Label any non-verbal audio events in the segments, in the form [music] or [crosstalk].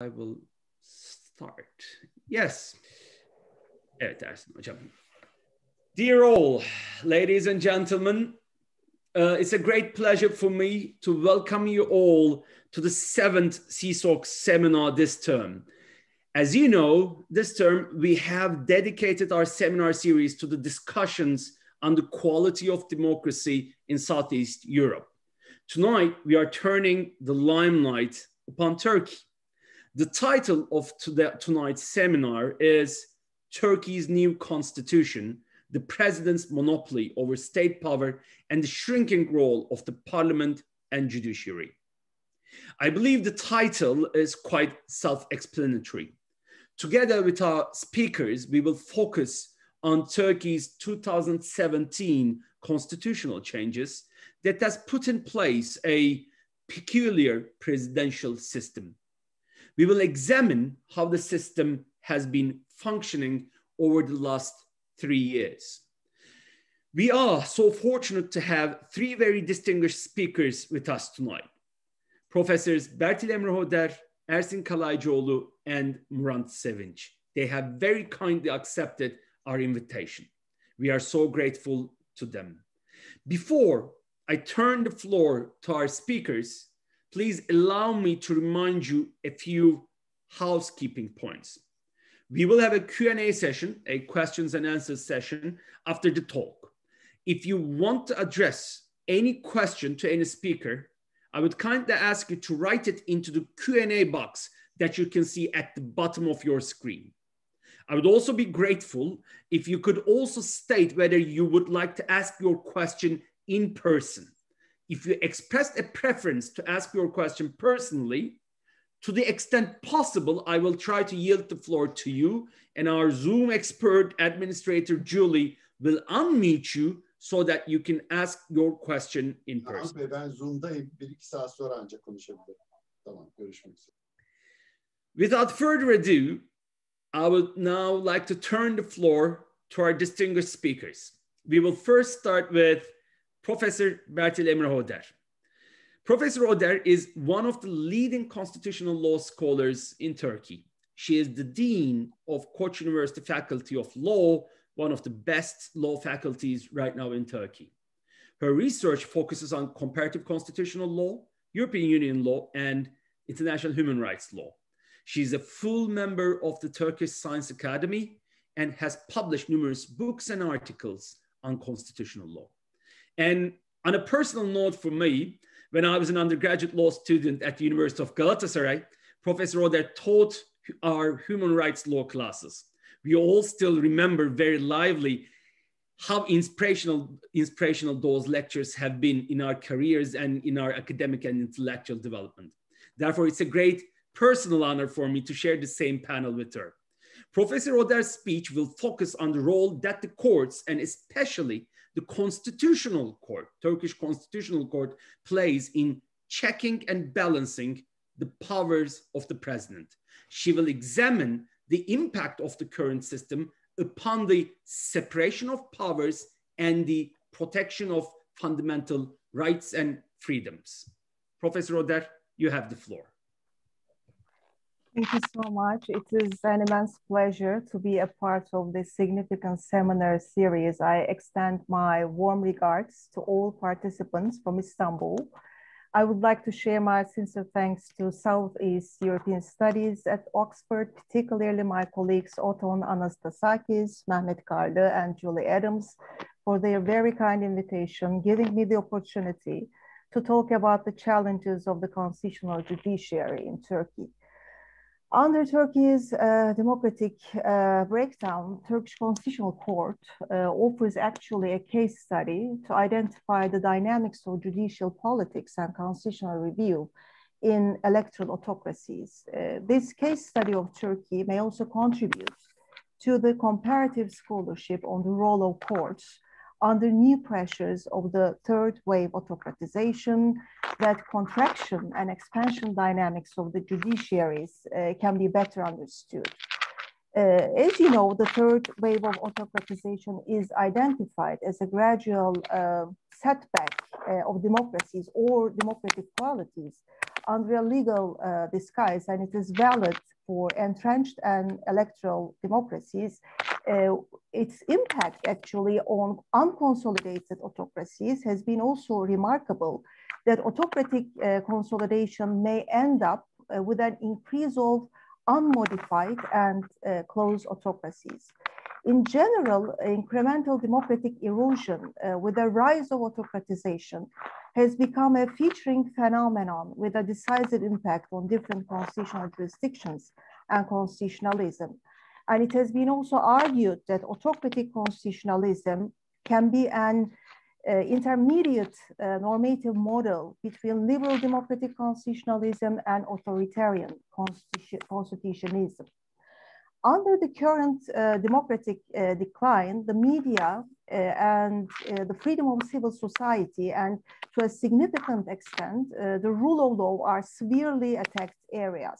I will start. Yes. Dear all, ladies and gentlemen, uh, it's a great pleasure for me to welcome you all to the seventh SEESOX seminar this term. As you know, this term we have dedicated our seminar series to the discussions on the quality of democracy in Southeast Europe. Tonight, we are turning the limelight upon Turkey. The title of tonight's seminar is Turkey's New Constitution, the President's Monopoly over State Power and the Shrinking Role of the Parliament and Judiciary. I believe the title is quite self explanatory. Together with our speakers, we will focus on Turkey's 2017 constitutional changes that has put in place a peculiar presidential system we will examine how the system has been functioning over the last three years. We are so fortunate to have three very distinguished speakers with us tonight. Professors Bertil Emrah Oder, Ersin Kalaycıoğlu, and Murat Sevinç. They have very kindly accepted our invitation. We are so grateful to them. Before I turn the floor to our speakers, please allow me to remind you a few housekeeping points. We will have a Q&A session, a questions and answers session after the talk. If you want to address any question to any speaker, I would kindly ask you to write it into the Q&A box that you can see at the bottom of your screen. I would also be grateful if you could also state whether you would like to ask your question in person if you expressed a preference to ask your question personally, to the extent possible, I will try to yield the floor to you, and our Zoom expert administrator, Julie, will unmute you so that you can ask your question in person. Bey, ben Zoom'dayım. Bir iki saat sonra ancak konuşabilirim. Tamam, görüşmek üzere. Without further ado, I would now like to turn the floor to our distinguished speakers. We will first start with Professor Bertil Emrah Oder. Professor Oder is one of the leading constitutional law scholars in Turkey. She is the Dean of Koç University Faculty of Law, one of the best law faculties right now in Turkey. Her research focuses on comparative constitutional law, European Union law, and international human rights law. She's a full member of the Turkish Science Academy and has published numerous books and articles on constitutional law. And on a personal note for me, when I was an undergraduate law student at the University of Galatasaray, Professor Oder taught our human rights law classes. We all still remember very lively how inspirational, inspirational those lectures have been in our careers and in our academic and intellectual development. Therefore, it's a great personal honor for me to share the same panel with her. Professor Oder's speech will focus on the role that the courts and especially the constitutional court, Turkish constitutional court, plays in checking and balancing the powers of the president. She will examine the impact of the current system upon the separation of powers and the protection of fundamental rights and freedoms. Professor Oder, you have the floor. Thank you so much. It is an immense pleasure to be a part of this significant seminar series. I extend my warm regards to all participants from Istanbul. I would like to share my sincere thanks to Southeast European Studies at Oxford, particularly my colleagues Othon Anastasakis, Mehmet Karlı, and Julie Adams for their very kind invitation, giving me the opportunity to talk about the challenges of the constitutional judiciary in Turkey. Under Turkey's uh, democratic uh, breakdown, Turkish Constitutional Court uh, offers actually a case study to identify the dynamics of judicial politics and constitutional review in electoral autocracies. Uh, this case study of Turkey may also contribute to the comparative scholarship on the role of courts under new pressures of the third wave autocratization, that contraction and expansion dynamics of the judiciaries uh, can be better understood. Uh, as you know, the third wave of autocratization is identified as a gradual uh, setback uh, of democracies or democratic qualities under a legal uh, disguise and it is valid for entrenched and electoral democracies, uh, its impact actually on unconsolidated autocracies has been also remarkable that autocratic uh, consolidation may end up uh, with an increase of unmodified and uh, closed autocracies. In general, incremental democratic erosion uh, with the rise of autocratization has become a featuring phenomenon with a decisive impact on different constitutional jurisdictions and constitutionalism. And it has been also argued that autocratic constitutionalism can be an uh, intermediate uh, normative model between liberal democratic constitutionalism and authoritarian constitu constitutionalism. Under the current uh, democratic uh, decline, the media uh, and uh, the freedom of civil society and to a significant extent, the rule of law are severely attacked areas.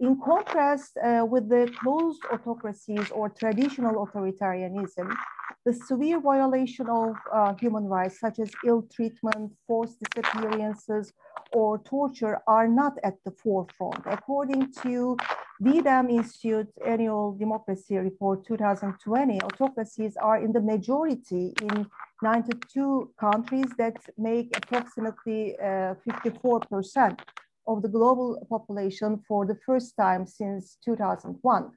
In contrast uh, with the closed autocracies or traditional authoritarianism, the severe violation of uh, human rights, such as ill treatment, forced disappearances, or torture, are not at the forefront. According to V-Dem Institute Annual Democracy Report 2020, autocracies are in the majority in 92 countries that make approximately 54% uh, of the global population for the first time since 2001.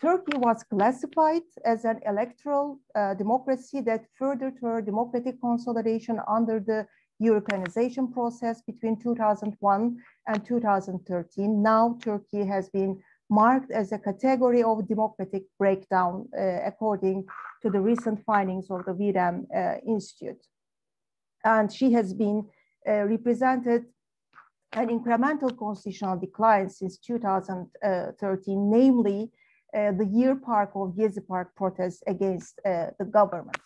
Turkey was classified as an electoral uh, democracy that furthered her democratic consolidation under the Europeanization process between 2001 and 2013. Now Turkey has been marked as a category of democratic breakdown, uh, according to the recent findings of the V-Dem uh, Institute. And she has been uh, represented an incremental constitutional decline since 2013, namely uh, the year park of Gezi Park protests against uh, the government.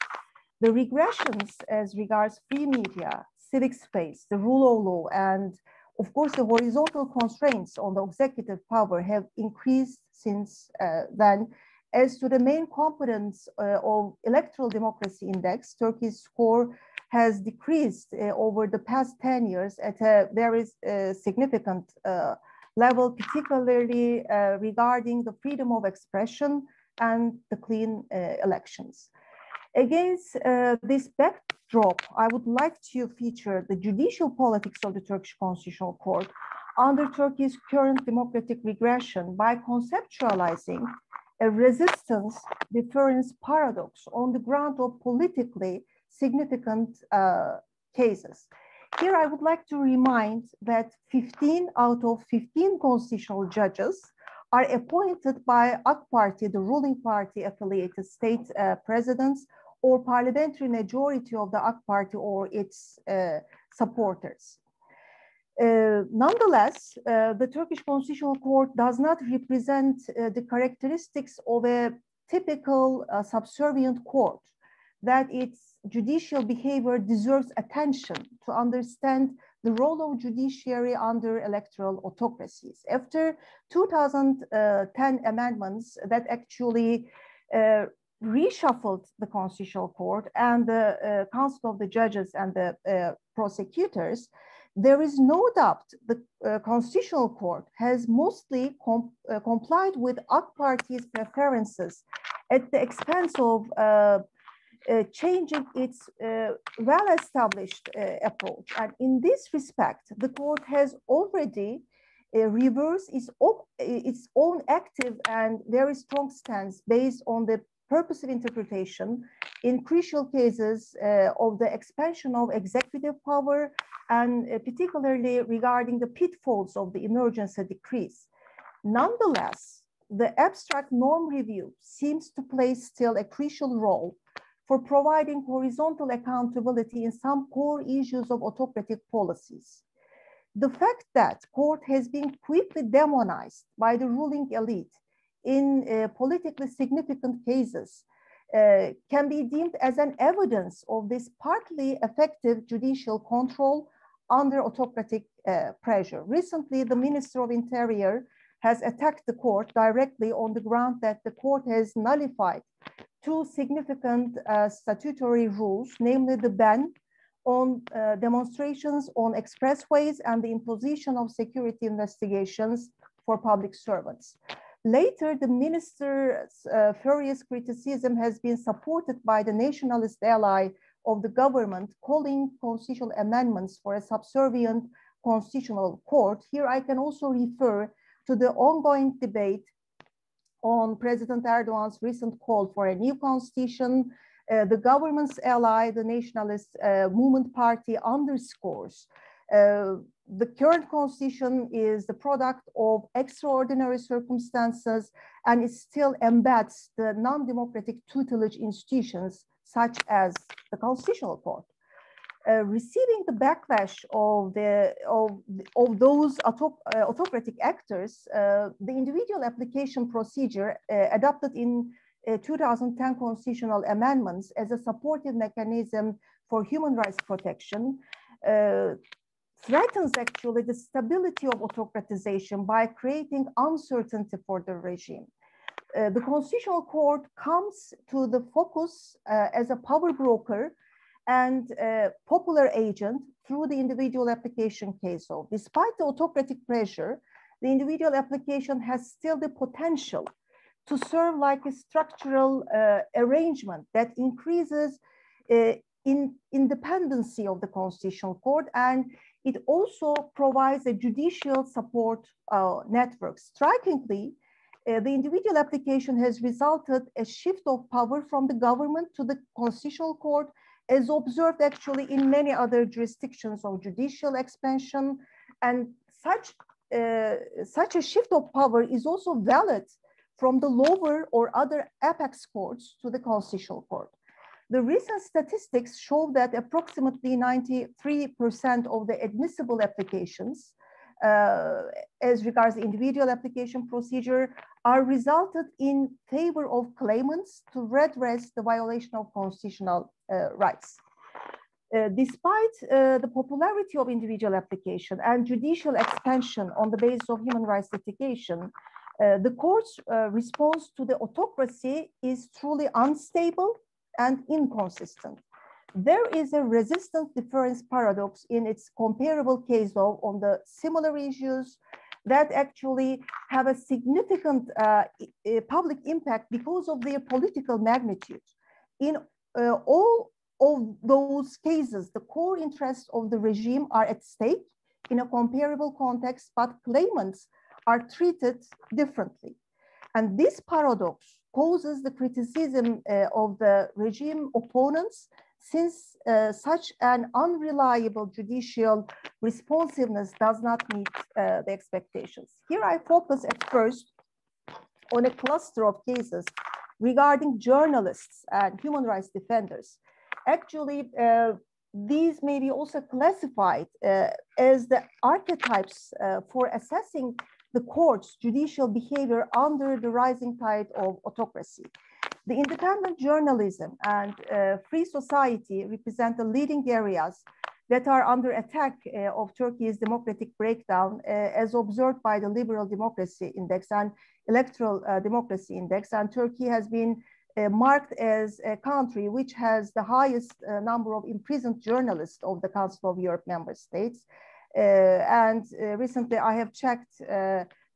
The regressions as regards free media, civic space, the rule of law, and of course, the horizontal constraints on the executive power have increased since uh, then. As to the main components uh, of electoral democracy index, Turkey's score has decreased uh, over the past 10 years at a very uh, significant uh, level, particularly regarding the freedom of expression and the clean elections. Against this backdrop, I would like to feature the judicial politics of the Turkish Constitutional Court under Turkey's current democratic regression by conceptualizing a resistance deference paradox on the ground of politically significant uh, cases. Here I would like to remind that 15 out of 15 constitutional judges are appointed by AK Party, the ruling party affiliated state uh, presidents or parliamentary majority of the AK Party or its uh, supporters. Uh, nonetheless, uh, the Turkish Constitutional Court does not represent uh, the characteristics of a typical uh, subservient court, that its judicial behavior deserves attention to understand the role of judiciary under electoral autocracies. After 2010 amendments that actually uh, reshuffled the Constitutional Court and the uh, Council of the Judges and the uh, prosecutors, there is no doubt the uh, Constitutional Court has mostly uh, complied with AK Party's preferences at the expense of uh, uh, changing its uh, well-established uh, approach. And in this respect, the court has already uh, reversed its, its own active and very strong stance based on the purposive interpretation in crucial cases uh, of the expansion of executive power and uh, particularly regarding the pitfalls of the emergency decrees. Nonetheless, the abstract norm review seems to play still a crucial role for providing horizontal accountability in some core issues of autocratic policies. The fact that court has been quickly demonized by the ruling elite in uh, politically significant cases uh, can be deemed as an evidence of this partly effective judicial control under autocratic uh, pressure. Recently, the Minister of Interior has attacked the court directly on the ground that the court has nullified two significant uh, statutory rules, namely the ban on uh, demonstrations on expressways and the imposition of security investigations for public servants. Later, the minister's uh, furious criticism has been supported by the nationalist ally of the government calling constitutional amendments for a subservient constitutional court. Here I can also refer to the ongoing debate on President Erdogan's recent call for a new constitution. Uh, the government's ally, the Nationalist uh, Movement Party, underscores uh, the current constitution is the product of extraordinary circumstances and it still embeds the non-democratic tutelage institutions such as the constitutional court. Uh, receiving the backlash of the of, of those auto, uh, autocratic actors, uh, the individual application procedure uh, adopted in uh, 2010 constitutional amendments as a supportive mechanism for human rights protection uh, threatens actually the stability of autocratization by creating uncertainty for the regime. the Constitutional Court comes to the focus as a power broker and uh, popular agent through the individual application case. So despite the autocratic pressure, the individual application has still the potential to serve like a structural uh, arrangement that increases uh, in independency of the constitutional court and it also provides a judicial support uh, network. Strikingly, uh, the individual application has resulted a shift of power from the government to the constitutional court as observed actually in many other jurisdictions of judicial expansion. And such, uh, such a shift of power is also valid from the lower or other apex courts to the constitutional court. The recent statistics show that approximately 93% of the admissible applications uh, as regards the individual application procedure are resulted in favor of claimants to redress the violation of constitutional uh, rights. Uh, despite uh, the popularity of individual application and judicial expansion on the basis of human rights litigation, uh, the court's uh, response to the autocracy is truly unstable and inconsistent. There is a resistance deference paradox in its comparable case law on the similar issues that actually have a significant uh, public impact because of their political magnitude. In uh, all of those cases, the core interests of the regime are at stake in a comparable context, but claimants are treated differently. And this paradox causes the criticism uh, of the regime opponents since uh, such an unreliable judicial responsiveness does not meet uh, the expectations. Here I focus at first on a cluster of cases regarding journalists and human rights defenders. Actually, uh, these may be also classified uh, as the archetypes uh, for assessing the court's judicial behavior under the rising tide of autocracy. The independent journalism and uh, free society represent the leading areas that are under attack uh, of Turkey's democratic breakdown uh, as observed by the Liberal Democracy Index and Electoral uh, Democracy Index. And Turkey has been uh, marked as a country which has the highest uh, number of imprisoned journalists of the Council of Europe member states. and recently I have checked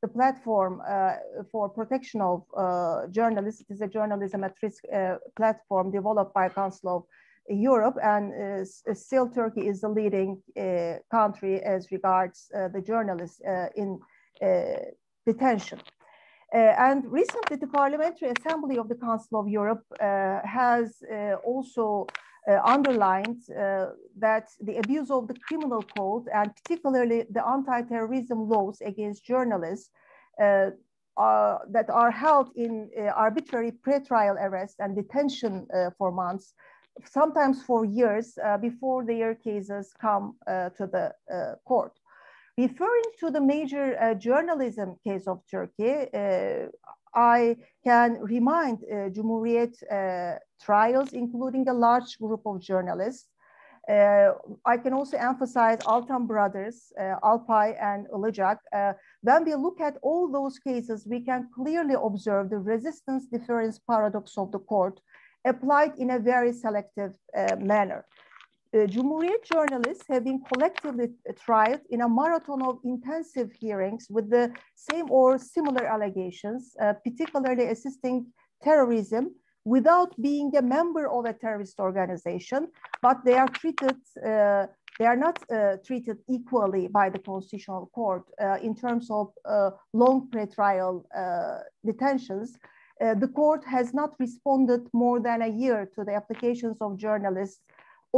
the platform uh, for protection of uh, journalists. It is a journalism at risk uh, platform developed by Council of Europe, and still Turkey is the leading country as regards the journalists in detention. Uh, and recently, the Parliamentary Assembly of the Council of Europe uh, has uh, also underlined that the abuse of the criminal code and particularly the anti-terrorism laws against journalists are, that are held in arbitrary pre-trial arrest and detention for months sometimes for years uh, before their cases come uh, to the uh, court. Referring to the major uh, journalism case of Turkey, uh, I can remind uh, Cumhuriyet uh, trials, including a large group of journalists. Uh, I can also emphasize Altan brothers, uh, Alpay and Ilıcak. Uh, when we look at all those cases, we can clearly observe the resistance deference paradox of the court applied in a very selective manner uh, journalists have been collectively tried in a marathon of intensive hearings with the same or similar allegations, uh, particularly assisting terrorism without being a member of a terrorist organization, but they are treated, uh, they are not uh, treated equally by the Constitutional Court uh, in terms of uh, long pretrial detentions. the court has not responded more than a year to the applications of journalists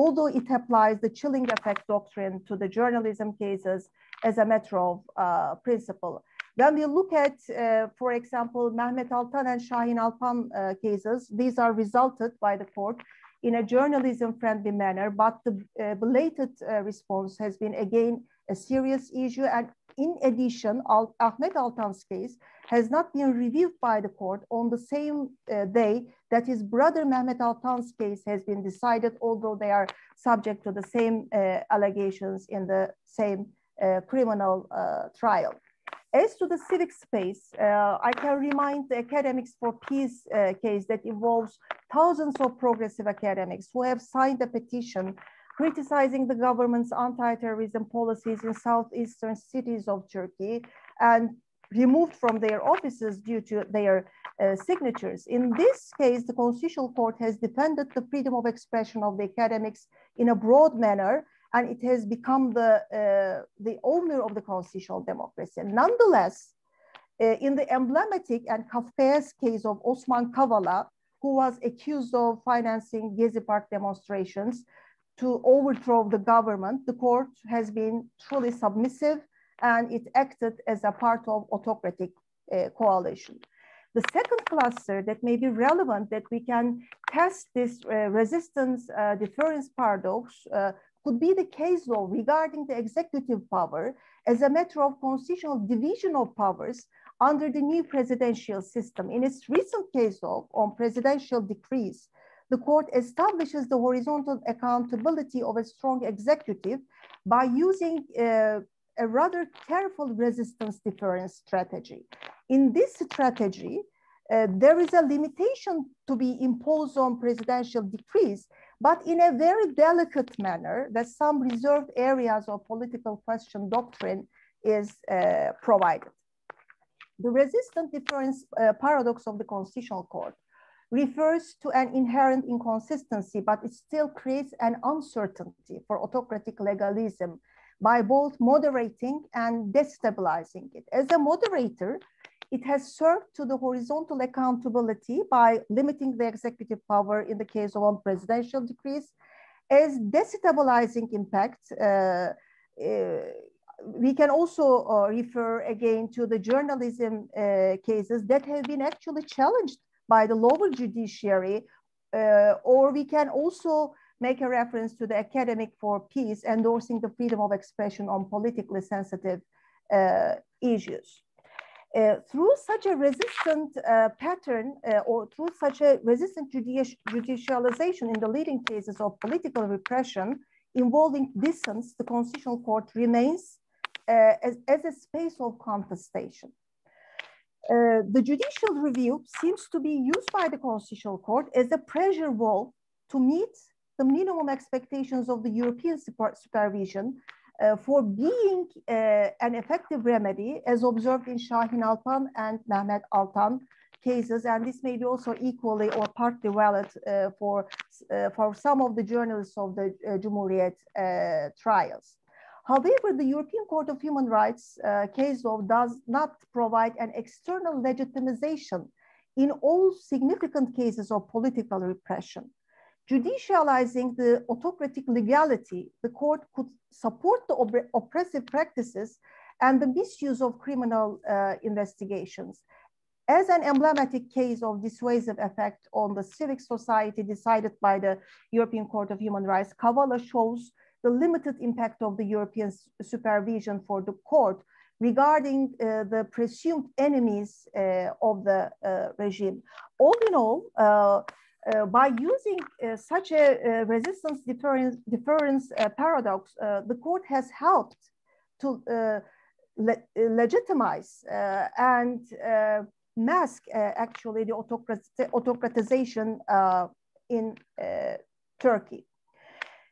although it applies the chilling effect doctrine to the journalism cases as a matter of uh, principle. When we look at, uh, for example, Mehmet Altan and Shahin Alpay uh, cases, these are resulted by the court in a journalism-friendly manner, but the uh, belated uh, response has been again a serious issue. And in addition, Al Ahmet Altan's case has not been reviewed by the court on the same uh, day that his brother Mehmet Altan's case has been decided, although they are subject to the same uh, allegations in the same uh, criminal uh, trial. As to the civic space, uh, I can remind the Academics for Peace uh, case that involves thousands of progressive academics who have signed a petition criticizing the government's anti-terrorism policies in southeastern cities of Turkey and removed from their offices due to their uh, signatures. In this case, the Constitutional Court has defended the freedom of expression of the academics in a broad manner, and it has become the, uh, the owner of the constitutional democracy. Nonetheless, uh, in the emblematic and Kafkaesque case of Osman Kavala, who was accused of financing Gezi Park demonstrations to overthrow the government, the court has been truly submissive and it acted as a part of autocratic uh, coalition. The second cluster that may be relevant that we can test this uh, resistance uh, deference paradox uh, could be the case law regarding the executive power as a matter of constitutional division of powers under the new presidential system. In its recent case law on presidential decrees, the court establishes the horizontal accountability of a strong executive by using uh, a rather careful resistance deference strategy. In this strategy, uh, there is a limitation to be imposed on presidential decrees, but in a very delicate manner that some reserved areas of political question doctrine is uh, provided. The resistance deference uh, paradox of the Constitutional Court refers to an inherent inconsistency, but it still creates an uncertainty for autocratic legalism by both moderating and destabilizing it. As a moderator, it has served to the horizontal accountability by limiting the executive power in the case of presidential decrees. As destabilizing impact, uh, uh, we can also uh, refer again to the journalism uh, cases that have been actually challenged by the lower judiciary, uh, or we can also make a reference to the Academic for Peace endorsing the freedom of expression on politically sensitive uh, issues. Uh, through such a resistant uh, pattern uh, or through such a resistant judici judicialization in the leading cases of political repression involving dissents, the Constitutional Court remains uh, as, as, a space of contestation. Uh, the judicial review seems to be used by the Constitutional Court as a pressure wall to meet the minimum expectations of the European supervision uh, for being uh, an effective remedy as observed in Shahin Alpay and Mehmet Altan cases. And this may be also equally or partly valid uh, for, uh, for some of the journalists of the uh, Cumhuriyet trials. However, the European Court of Human Rights case law does not provide an external legitimization in all significant cases of political repression judicializing the autocratic legality, the court could support the op oppressive practices and the misuse of criminal uh, investigations. As an emblematic case of dissuasive effect on the civic society decided by the European Court of Human Rights, Kavala shows the limited impact of the European supervision for the court regarding uh, the presumed enemies uh, of the uh, regime. All in all, uh, uh, by using uh, such a resistance deference, deference paradox, the court has helped to le legitimize and mask actually the autocrat autocratization in Turkey.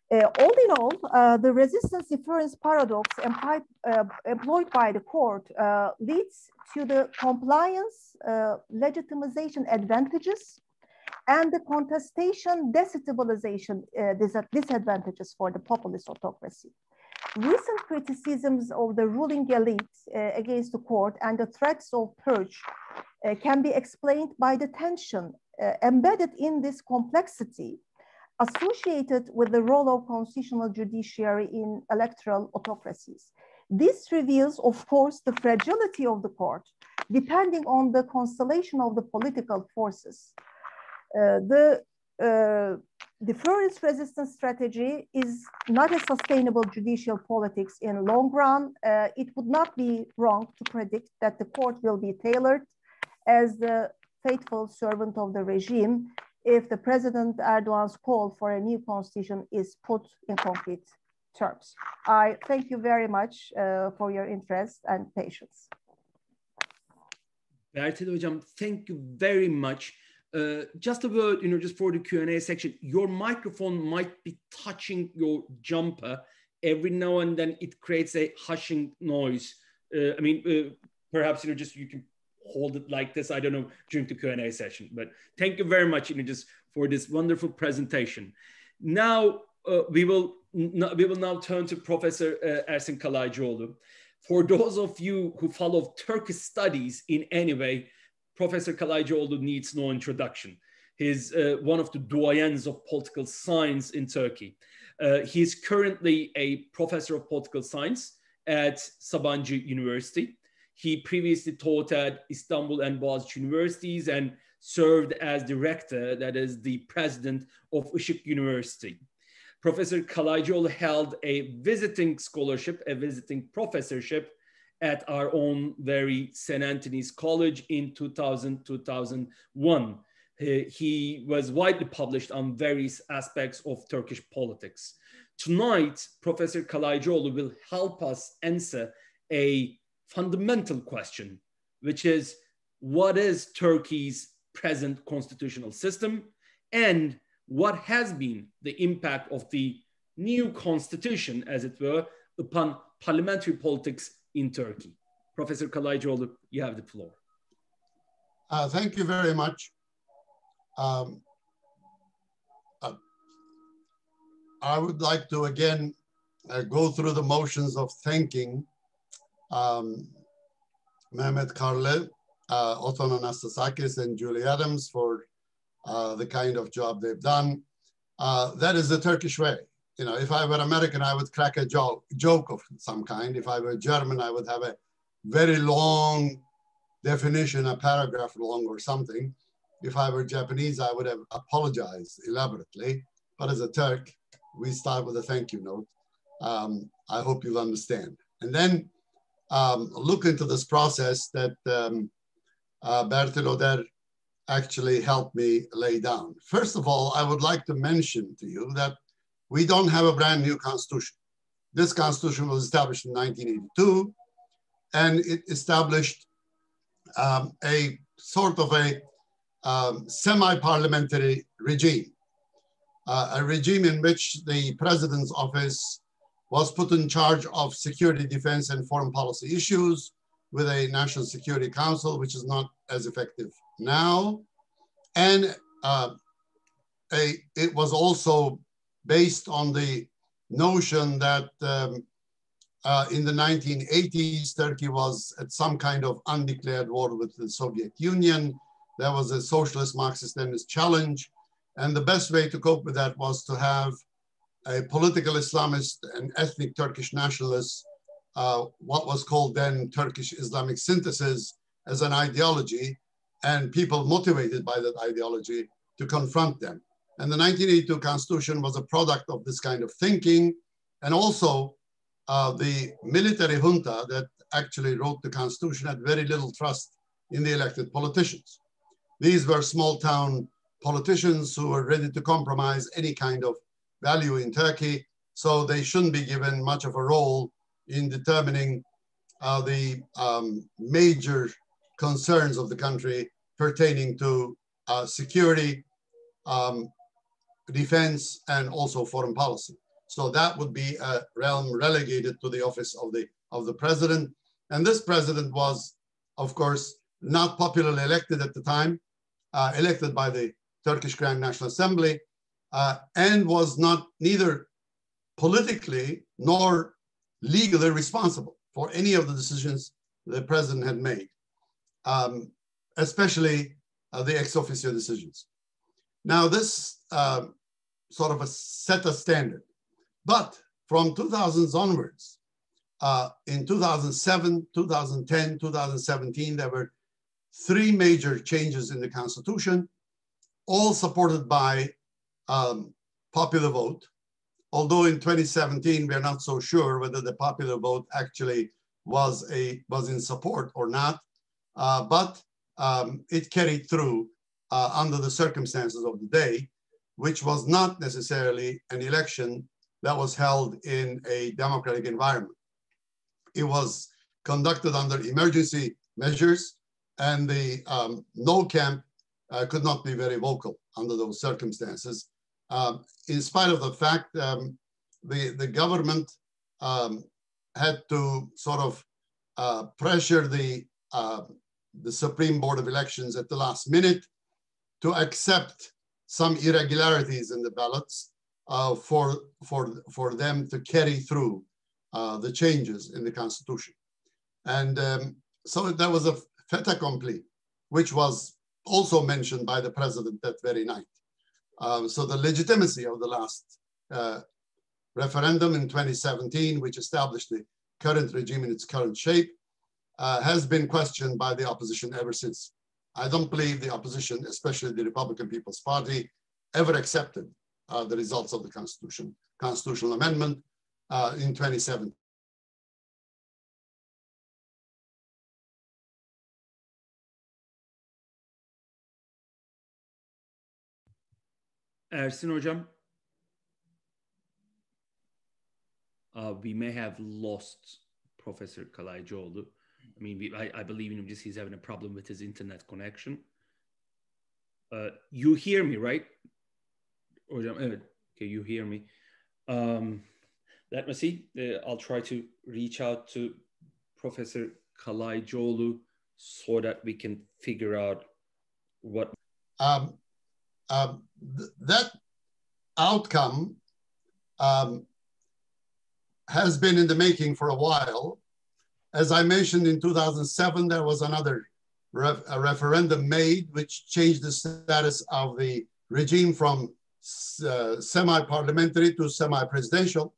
Uh, all in all, uh, the resistance deference paradox employed, uh, employed by the court uh, leads to the compliance uh, legitimization advantages and the contestation desitabilization uh, disadvantages for the populist autocracy. Recent criticisms of the ruling elite against the court and the threats of purge can be explained by the tension embedded in this complexity associated with the role of constitutional judiciary in electoral autocracies. This reveals, of course, the fragility of the court, depending on the constellation of the political forces. Uh, the uh, deference resistance strategy is not a sustainable judicial politics in long run. Uh, it would not be wrong to predict that the court will be tailored as the faithful servant of the regime if the President Erdogan's call for a new constitution is put in concrete terms. I thank you very much uh, for your interest and patience. Bertil Hocam, thank you very much. Uh, just a word, you know, just for the Q&A section, your microphone might be touching your jumper. Every now and then it creates a hushing noise. Uh, I mean, uh, perhaps, you know, just you can hold it like this. I don't know during the Q&A session, but thank you very much, you for this wonderful presentation. Now uh, we will we will now turn to Professor uh, Ersin Kalaycıoğlu. For those of you who follow Turkish studies in any way, Professor Kalaycıoğlu needs no introduction. He's uh, one of the doyens of political science in Turkey. Uh, he's currently a professor of political science at Sabancı University. He previously taught at Istanbul and Boğaziçi universities and served as director, that is the president of Işık University. Professor Kalaycıoğlu held a visiting scholarship, a visiting professorship at our own very St. Antony's College in 2000-2001. He was widely published on various aspects of Turkish politics. Tonight, Professor Kalaycıoğlu will help us answer a fundamental question, which is what is Turkey's present constitutional system and what has been the impact of the new constitution, as it were, upon parliamentary politics in Turkey. Professor Kalaycıoğlu, you have the floor. Uh, thank you very much. Um, uh, I would like to again uh, go through the motions of thanking um, Mehmet Karlı, uh, Othon Anastasakis, and Julie Adams for uh, the kind of job they've done. Uh, that is the Turkish way. You know, if I were American, I would crack a joke, joke of some kind. If I were German, I would have a very long definition, a paragraph long or something. If I were Japanese, I would have apologized elaborately. But as a Turk, we start with a thank you note. Um, I hope you'll understand. And then um, look into this process that um, uh, Bertil actually helped me lay down. First of all, I would like to mention to you that we don't have a brand new constitution. This constitution was established in 1982, and it established um, a sort of a um, semi-parliamentary regime, uh, a regime in which the president's office was put in charge of security, defense, and foreign policy issues with a National Security Council, which is not as effective now. And uh, a, it was also based on the notion that um, uh, in the 1980s, Turkey was at some kind of undeclared war with the Soviet Union. There was a socialist Marxist-Leninist challenge. And the best way to cope with that was to have a political Islamist and ethnic Turkish nationalist, uh, what was called then Turkish Islamic synthesis as an ideology, and people motivated by that ideology to confront them. And the 1982 Constitution was a product of this kind of thinking, and also uh, the military junta that actually wrote the Constitution had very little trust in the elected politicians. These were small town politicians who were ready to compromise any kind of value in Turkey, so they shouldn't be given much of a role in determining uh, the um, major concerns of the country pertaining to uh, security, um, defense, and also foreign policy. So that would be a realm relegated to the office of the, of the president. And this president was, of course, not popularly elected at the time, uh, elected by the Turkish Grand National Assembly, uh, and was not neither politically nor legally responsible for any of the decisions the president had made, um, especially uh, the ex officio decisions. Now, this uh, sort of a set a standard, but from 2000s onwards, uh, in 2007, 2010, 2017, there were three major changes in the constitution, all supported by um, popular vote. Although in 2017, we're not so sure whether the popular vote actually was, a, was in support or not, uh, but um, it carried through uh, under the circumstances of the day, which was not necessarily an election that was held in a democratic environment. It was conducted under emergency measures and the um, no camp uh, could not be very vocal under those circumstances. Um, in spite of the fact um, the, the government um, had to sort of uh, pressure the, uh, the Supreme Board of Elections at the last minute to accept some irregularities in the ballots uh, for, for, for them to carry through uh, the changes in the Constitution. And um, so that was a fait accompli, which was also mentioned by the president that very night. Um, so the legitimacy of the last uh, referendum in 2017, which established the current regime in its current shape, uh, has been questioned by the opposition ever since. I don't believe the opposition, especially the Republican People's Party, ever accepted uh, the results of the Constitution, constitutional amendment uh, in 2017. Ersin Hocam. Uh, we may have lost Professor Kalaycıoğlu. I mean, we, I, I, believe in him just he's having a problem with his internet connection. Uh, you hear me, right? Hocam, evet. Okay, you hear me. Um, let me see. Uh, I'll try to reach out to Professor Kalaycıoğlu so that we can figure out what. Um, um, th that outcome um, has been in the making for a while. As I mentioned in 2007, there was another ref referendum made which changed the status of the regime from uh, semi-parliamentary to semi-presidential,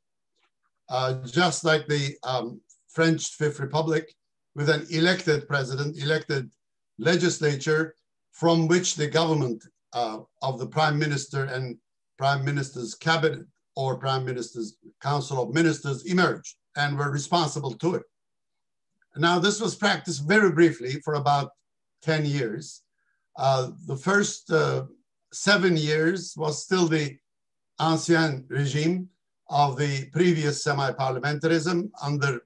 uh, just like the um, French Fifth Republic with an elected president, elected legislature from which the government uh, of the prime minister and prime minister's cabinet or prime minister's council of ministers emerged and were responsible to it. Now, this was practiced very briefly for about 10 years. Uh, the first uh, seven years was still the ancien regime of the previous semi-parliamentarism under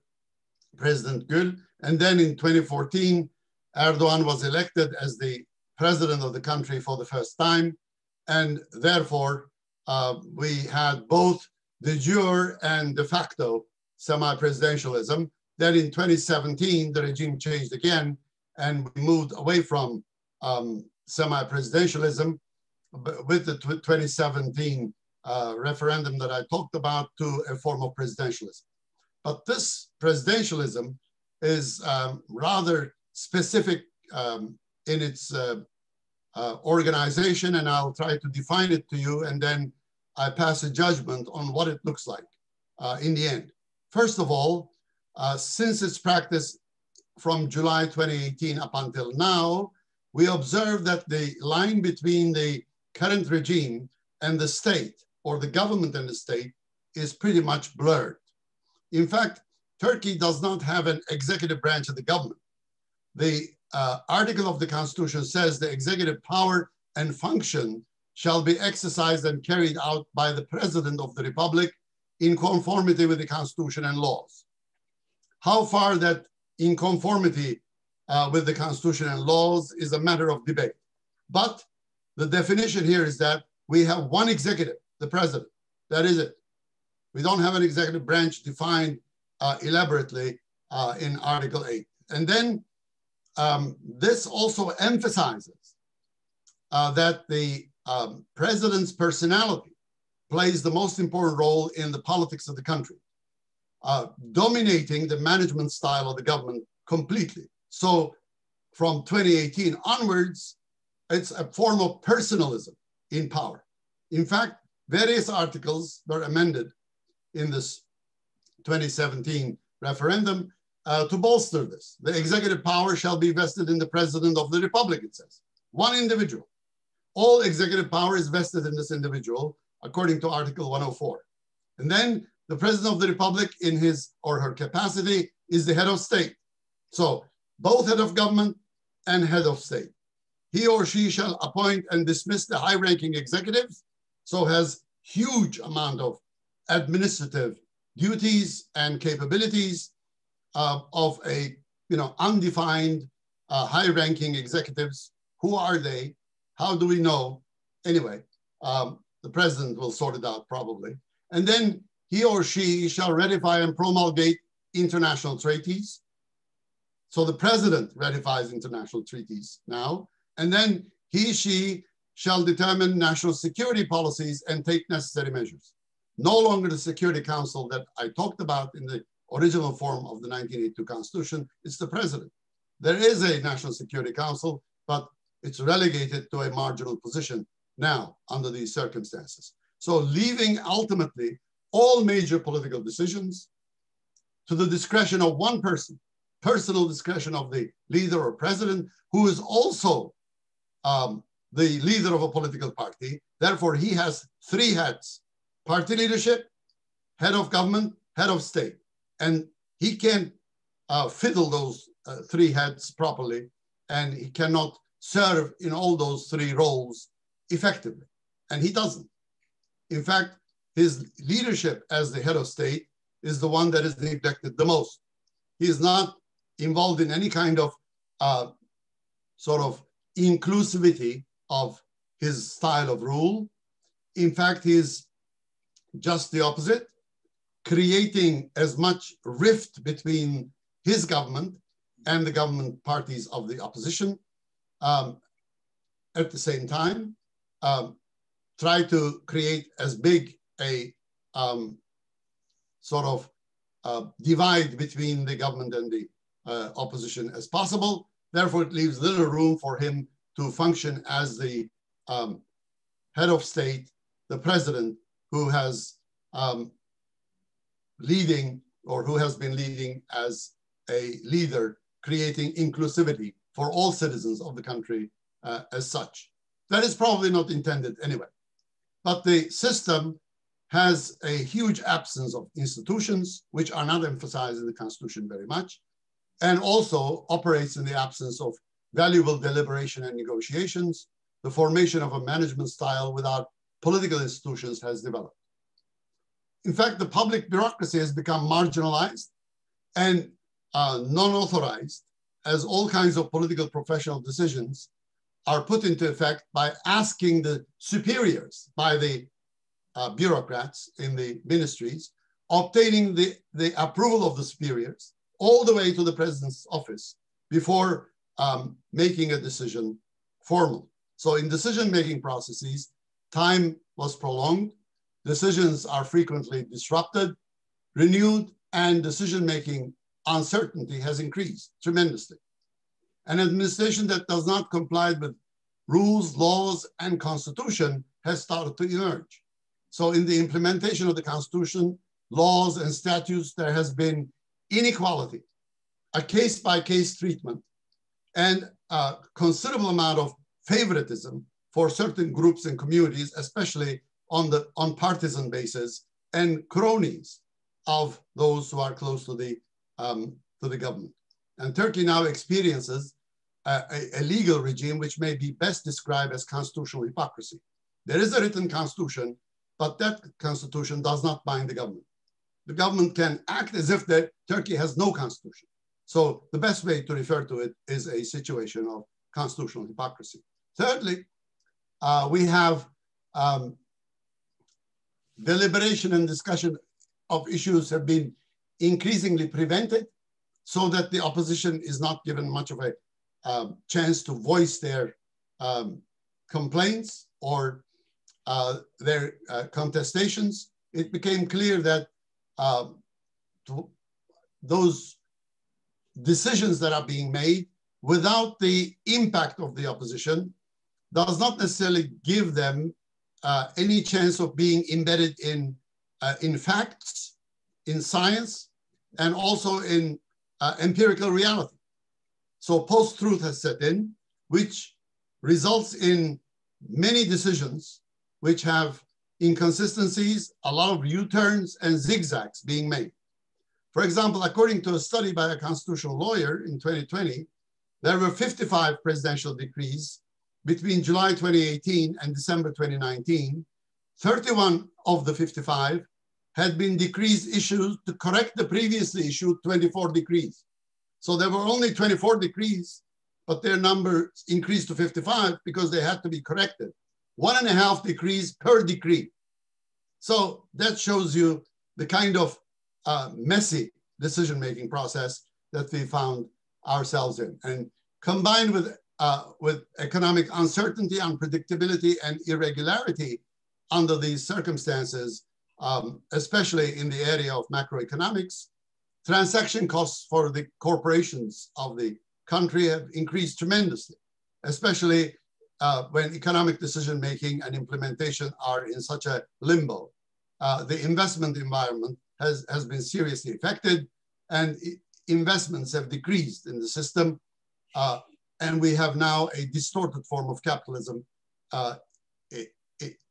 President Gül. And then in 2014, Erdogan was elected as the president of the country for the first time. And therefore, uh, we had both de jure and de facto semi-presidentialism. Then in 2017, the regime changed again, and we moved away from um, semi-presidentialism with the 2017 uh, referendum that I talked about to a form of presidentialism. But this presidentialism is um, rather specific um, in its uh, uh, organization, and I'll try to define it to you, and then I pass a judgment on what it looks like uh, in the end. First of all, uh, since its practice from July 2018 up until now, we observe that the line between the current regime and the state, or the government and the state, is pretty much blurred. In fact, Turkey does not have an executive branch of the government. The uh, article of the Constitution says the executive power and function shall be exercised and carried out by the President of the Republic in conformity with the Constitution and laws. How far that in conformity uh, with the Constitution and laws is a matter of debate. But the definition here is that we have one executive, the President. That is it. We don't have an executive branch defined uh, elaborately uh, in Article 8. And then um, this also emphasizes uh, that the um, president's personality plays the most important role in the politics of the country, uh, dominating the management style of the government completely. So from 2018 onwards, it's a form of personalism in power. In fact, various articles were amended in this 2017 referendum uh, to bolster this. The executive power shall be vested in the president of the republic, it says. One individual. All executive power is vested in this individual, according to Article 104. And then the president of the republic, in his or her capacity, is the head of state. So both head of government and head of state. He or she shall appoint and dismiss the high-ranking executives, so has huge amount of administrative duties and capabilities uh, of a you know undefined uh, high-ranking executives. Who are they? How do we know? Anyway, um, the president will sort it out probably. And then he or she shall ratify and promulgate international treaties. So the president ratifies international treaties now. And then he, she shall determine national security policies and take necessary measures. No longer the Security Council that I talked about in the original form of the 1982 Constitution, it's the president. There is a National Security Council, but it's relegated to a marginal position now under these circumstances. So leaving ultimately all major political decisions to the discretion of one person, personal discretion of the leader or president, who is also um, the leader of a political party. Therefore, he has three heads, party leadership, head of government, head of state. And he can uh, fiddle those uh, three heads properly, and he cannot serve in all those three roles effectively. And he doesn't. In fact, his leadership as the head of state is the one that is neglected the most. He is not involved in any kind of uh, sort of inclusivity of his style of rule. In fact, he's just the opposite, creating as much rift between his government and the government parties of the opposition um, at the same time, um, try to create as big a um, sort of uh, divide between the government and the uh, opposition as possible. Therefore, it leaves little room for him to function as the um, head of state, the president, who has um, leading or who has been leading as a leader, creating inclusivity for all citizens of the country uh, as such. That is probably not intended anyway. But the system has a huge absence of institutions, which are not emphasized in the Constitution very much, and also operates in the absence of valuable deliberation and negotiations. The formation of a management style without political institutions has developed. In fact, the public bureaucracy has become marginalized and uh, non-authorized as all kinds of political professional decisions are put into effect by asking the superiors, by the uh, bureaucrats in the ministries, obtaining the, the approval of the superiors all the way to the president's office before um, making a decision formal. So in decision-making processes, time was prolonged, decisions are frequently disrupted, renewed, and decision-making uncertainty has increased tremendously. An administration that does not comply with rules, laws, and constitution has started to emerge. So in the implementation of the constitution, laws, and statutes, there has been inequality, a case-by-case -case treatment, and a considerable amount of favoritism for certain groups and communities, especially on the on partisan basis, and cronies of those who are close to the um, to the government. And Turkey now experiences a, a, a, legal regime which may be best described as constitutional hypocrisy. There is a written constitution, but that constitution does not bind the government. The government can act as if that Turkey has no constitution. So the best way to refer to it is a situation of constitutional hypocrisy. Thirdly, uh, we have um, deliberation and discussion of issues have been increasingly prevented so that the opposition is not given much of a um, chance to voice their um, complaints or uh, their uh, contestations. It became clear that um, those decisions that are being made without the impact of the opposition does not necessarily give them uh, any chance of being embedded in, uh, in facts, in science, and also in uh, empirical reality. So post-truth has set in, which results in many decisions which have inconsistencies, a lot of U-turns and zigzags being made. For example, according to a study by a constitutional lawyer in 2020, there were 55 presidential decrees between July 2018 and December 2019. 31 of the 55 had been decrees issued to correct the previously issued 24 decrees. So there were only 24 decrees, but their number increased to 55 because they had to be corrected. One and a half decrees per decree. So that shows you the kind of uh, messy decision-making process that we found ourselves in. And combined with, uh, with economic uncertainty, unpredictability, and irregularity under these circumstances, um, especially in the area of macroeconomics. Transaction costs for the corporations of the country have increased tremendously, especially uh, when economic decision making and implementation are in such a limbo. Uh, the investment environment has, has been seriously affected and investments have decreased in the system. Uh, and we have now a distorted form of capitalism uh,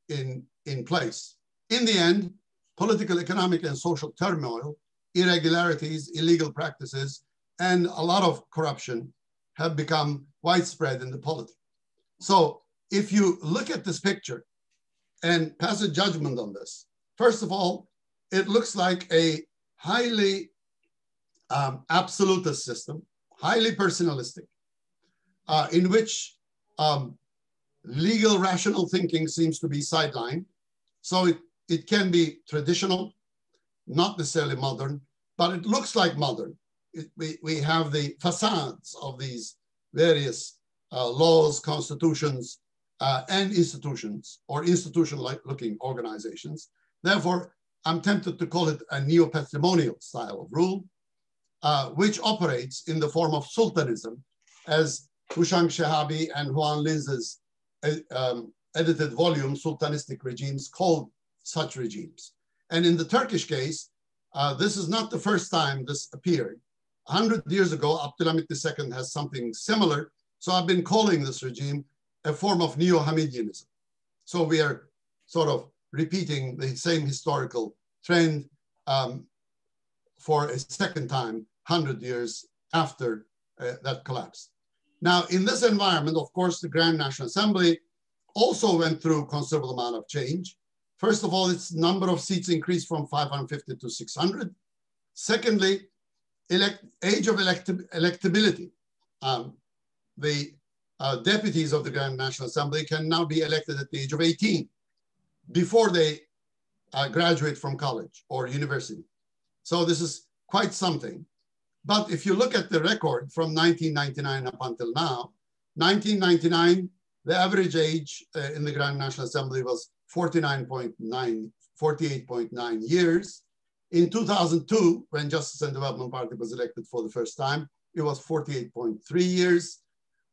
in, in place. In the end, political, economic, and social turmoil, irregularities, illegal practices, and a lot of corruption have become widespread in the polity. So if you look at this picture and pass a judgment on this, first of all, it looks like a highly um, absolutist system, highly personalistic, uh, in which um, legal rational thinking seems to be sidelined. So it, it can be traditional, not necessarily modern, but it looks like modern. It, we, we have the facades of these various uh, laws, constitutions, uh, and institutions or institution-like looking organizations. Therefore, I'm tempted to call it a neo-patrimonial style of rule, uh, which operates in the form of sultanism, as Houchang Chehabi and Juan Linz's um, edited volume, Sultanistic Regimes, called such regimes. And in the Turkish case, uh, this is not the first time this appeared. 100 years ago, Abdulhamid II has something similar. So I've been calling this regime a form of neo-Hamidianism. So we are sort of repeating the same historical trend um, for a second time, 100 years after uh, that collapse. Now, in this environment, of course, the Grand National Assembly also went through considerable amount of change. First of all, its number of seats increased from 550 to 600. Secondly, elect, age of electability. Um, the uh, deputies of the Grand National Assembly can now be elected at the age of 18 before they uh, graduate from college or university. So this is quite something. But if you look at the record from 1999 up until now, 1999, the average age uh, in the Grand National Assembly was 49.9, 48.9 years. In 2002, when Justice and Development Party was elected for the first time, it was 48.3 years.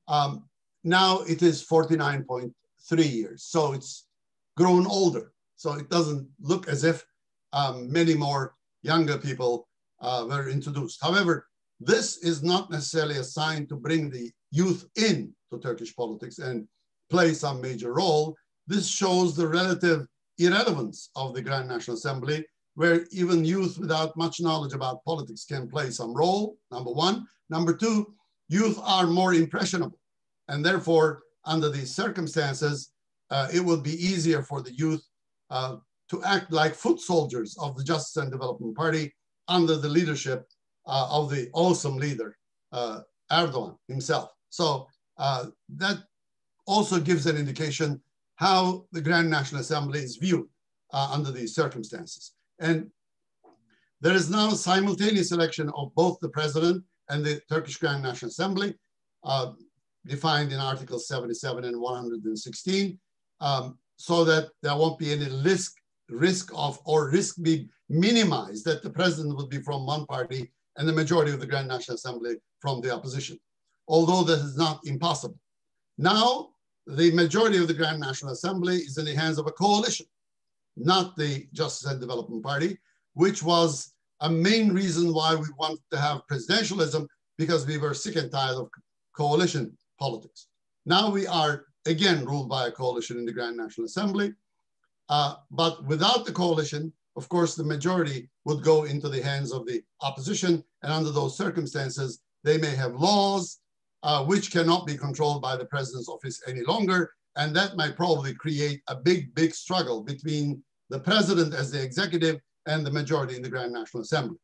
Um, now it is 49.3 years. So it's grown older. So it doesn't look as if um, many more younger people uh, were introduced. However, this is not necessarily a sign to bring the youth in to Turkish politics and play some major role. This shows the relative irrelevance of the Grand National Assembly, where even youth without much knowledge about politics can play some role, number one. Number two, youth are more impressionable. And therefore, under these circumstances, uh, it will be easier for the youth uh, to act like foot soldiers of the Justice and Development Party under the leadership uh, of the awesome leader, uh, Erdogan himself. So uh, that also gives an indication how the Grand National Assembly is viewed uh, under these circumstances. And There is now simultaneous election of both the president and the Turkish Grand National Assembly, uh, defined in Article 77 and 116, um, so that there won't be any risk, risk of, or risk be minimized that the president would be from one party and the majority of the Grand National Assembly from the opposition, although that is not impossible. Now, the majority of the Grand National Assembly is in the hands of a coalition, not the Justice and Development Party, which was a main reason why we wanted to have presidentialism because we were sick and tired of coalition politics. Now we are again ruled by a coalition in the Grand National Assembly. Uh, but without the coalition, of course, the majority would go into the hands of the opposition. And under those circumstances, they may have laws uh, which cannot be controlled by the president's office any longer. And that might probably create a big, big struggle between the president as the executive and the majority in the Grand National Assembly.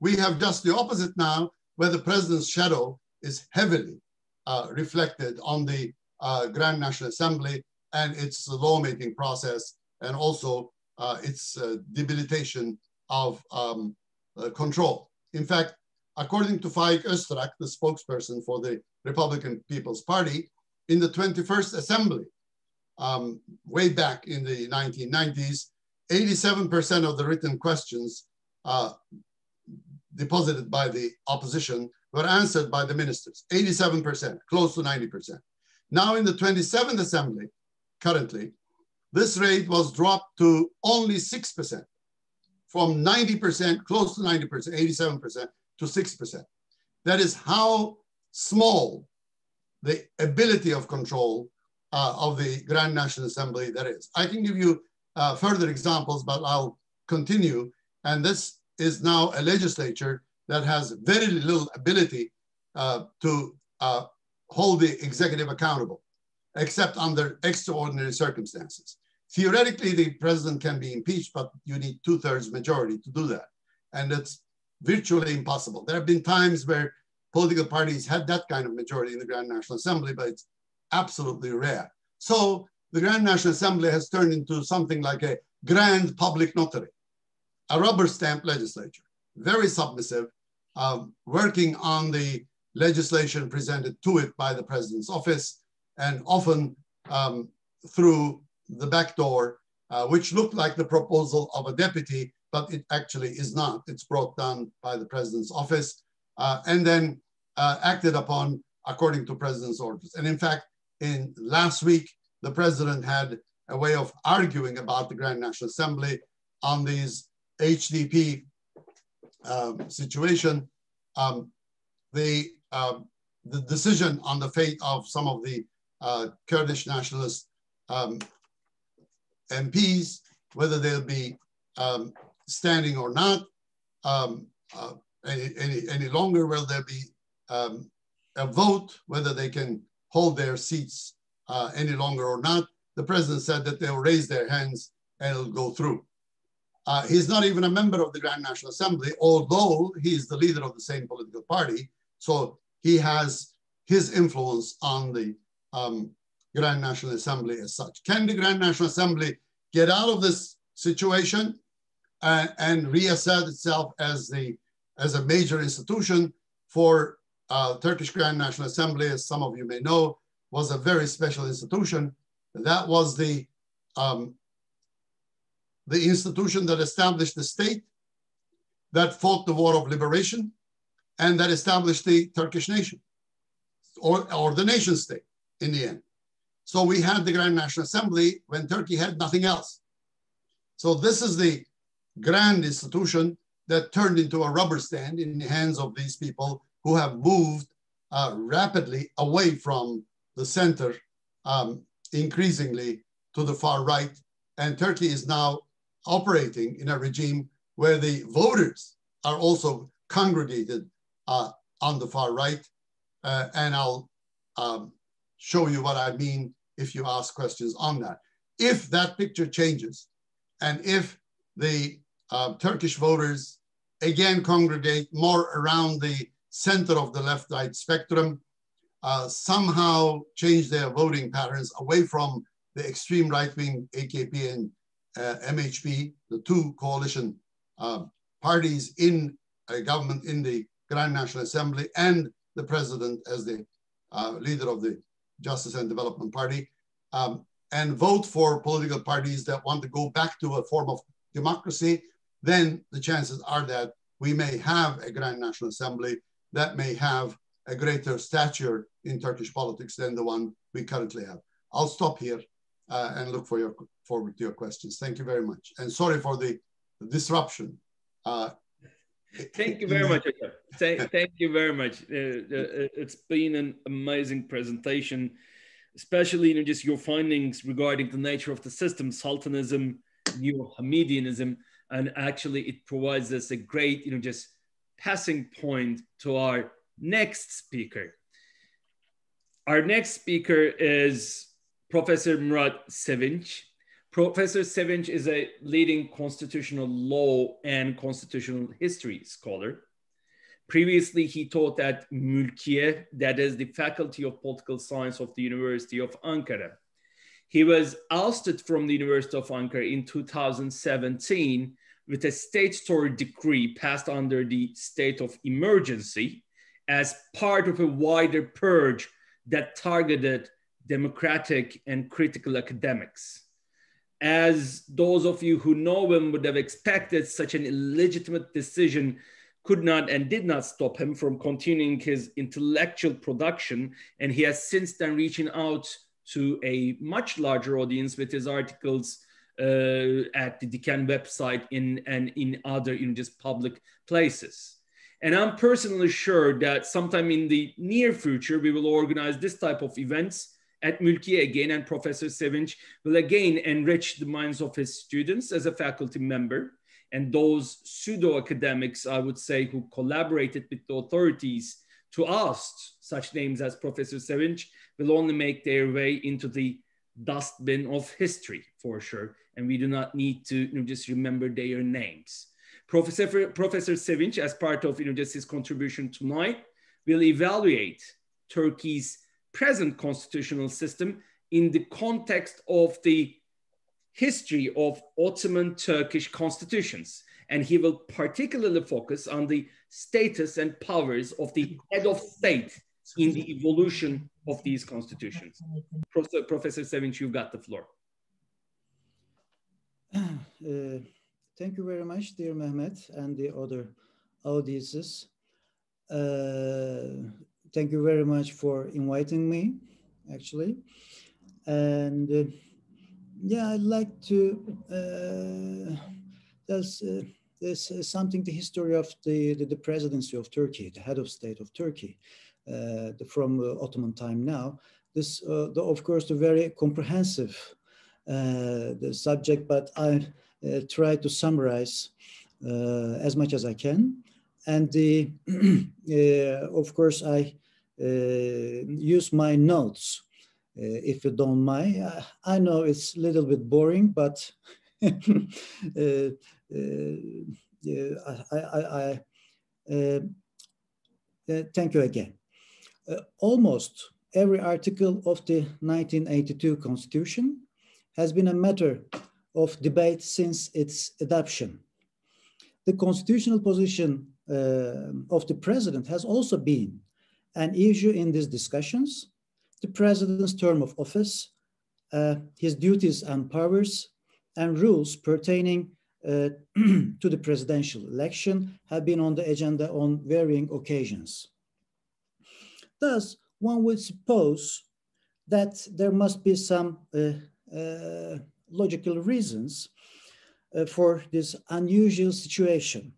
We have just the opposite now, where the president's shadow is heavily uh, reflected on the uh, Grand National Assembly and its lawmaking process, and also uh, its uh, debilitation of um, uh, control. In fact, according to Faik Öztrak, the spokesperson for the Republican People's Party, in the 21st Assembly, um, way back in the 1990s, 87% of the written questions uh, deposited by the opposition were answered by the ministers, 87%, close to 90%. Now in the 27th Assembly, currently, this rate was dropped to only 6%, from 90%, close to 90%, 87% to 6%. That is how small the ability of control uh, of the Grand National Assembly that is. I can give you uh, further examples, but I'll continue. And this is now a legislature that has very little ability uh, to uh, hold the executive accountable, except under extraordinary circumstances. Theoretically, the president can be impeached, but you need two thirds majority to do that. And it's virtually impossible. There have been times where political parties had that kind of majority in the Grand National Assembly, but it's absolutely rare. So the Grand National Assembly has turned into something like a grand public notary, a rubber stamp legislature, very submissive, um, working on the legislation presented to it by the president's office, and often um, through the back door, uh, which looked like the proposal of a deputy, but it actually is not. It's brought down by the president's office uh, and then uh, acted upon according to president's orders. And in fact, in last week, the president had a way of arguing about the Grand National Assembly on these HDP um, situation. Um, the, uh, the decision on the fate of some of the uh, Kurdish nationalist um, MPs, whether they'll be um, standing or not, um, uh, any, any, any longer will there be um, a vote, whether they can hold their seats uh, any longer or not. The president said that they'll raise their hands and it'll go through. Uh, he's not even a member of the Grand National Assembly, although he's the leader of the same political party. So he has his influence on the um, Grand National Assembly as such. Can the Grand National Assembly get out of this situation and, and reassert itself as, the, as a major institution for uh, Turkish Grand National Assembly, as some of you may know, was a very special institution. That was the, um, the institution that established the state, that fought the war of liberation, and that established the Turkish nation, or, or the nation state in the end. So we had the Grand National Assembly when Turkey had nothing else. So this is the grand institution that turned into a rubber stand in the hands of these people who have moved uh, rapidly away from the center um, increasingly to the far right. And Turkey is now operating in a regime where the voters are also congregated uh, on the far right. Uh, and I'll um, show you what I mean if you ask questions on that. If that picture changes, and if the uh, Turkish voters again congregate more around the center of the left-right spectrum, uh, somehow change their voting patterns away from the extreme right-wing AKP and uh, MHP, the two coalition uh, parties in a government in the Grand National Assembly and the president as the uh, leader of the Justice and Development Party, um, and vote for political parties that want to go back to a form of democracy, then the chances are that we may have a Grand National Assembly that may have a greater stature in Turkish politics than the one we currently have. I'll stop here uh, and look for your forward to your questions. Thank you very much. And sorry for the, the disruption. Uh, thank you very much. Thank, thank you very much. Uh, it's been an amazing presentation, especially you know, just your findings regarding the nature of the system, sultanism, New Hamidianism, and actually it provides us a great, you know, just passing point to our next speaker. Our next speaker is Professor Murat Sevinç. Professor Sevinç is a leading constitutional law and constitutional history scholar. Previously, he taught at Mülkiye, that is the Faculty of Political Science of the University of Ankara. He was ousted from the University of Ankara in 2017 with a statutory decree passed under the state of emergency as part of a wider purge that targeted democratic and critical academics. As those of you who know him would have expected, such an illegitimate decision could not and did not stop him from continuing his intellectual production. And he has since then reaching out to a much larger audience with his articles uh, at the Diken website in, and in other in just public places. And I'm personally sure that sometime in the near future, we will organize this type of events at Mülkiye again, and Professor Sevinç will again enrich the minds of his students as a faculty member. And those pseudo academics, I would say, who collaborated with the authorities to oust such names as Professor Sevinç will only make their way into the dustbin of history for sure. And we do not need to you know, just remember their names. Professor, Professor Sevinç, as part of you know, just his contribution tonight, will evaluate Turkey's present constitutional system in the context of the history of Ottoman Turkish constitutions. And he will particularly focus on the status and powers of the head of state in the evolution of these constitutions. Professor, Professor Sevinç, you've got the floor. Uh, thank you very much, dear Mehmet, and the other audiences. Uh, thank you very much for inviting me, actually. And uh, yeah, I'd like to, uh, there's, uh, there's something, the history of the, the, the, presidency of Turkey, the head of state of Turkey, uh, the, from Ottoman time now. This, uh, the, of course, the very comprehensive uh, the subject, but I try to summarize as much as I can. And the, [clears throat] of course, I use my notes uh, if you don't mind. I know it's a little bit boring, but [laughs] uh, uh, I, I, I thank you again. almost every article of the 1982 Constitution has been a matter of debate since its adoption. The constitutional position uh, of the president has also been an issue in these discussions the president's term of office, uh, his duties and powers, and rules pertaining uh, [clears throat] to the presidential election have been on the agenda on varying occasions. Thus, one would suppose that there must be some uh, uh logical reasons uh, for this unusual situation.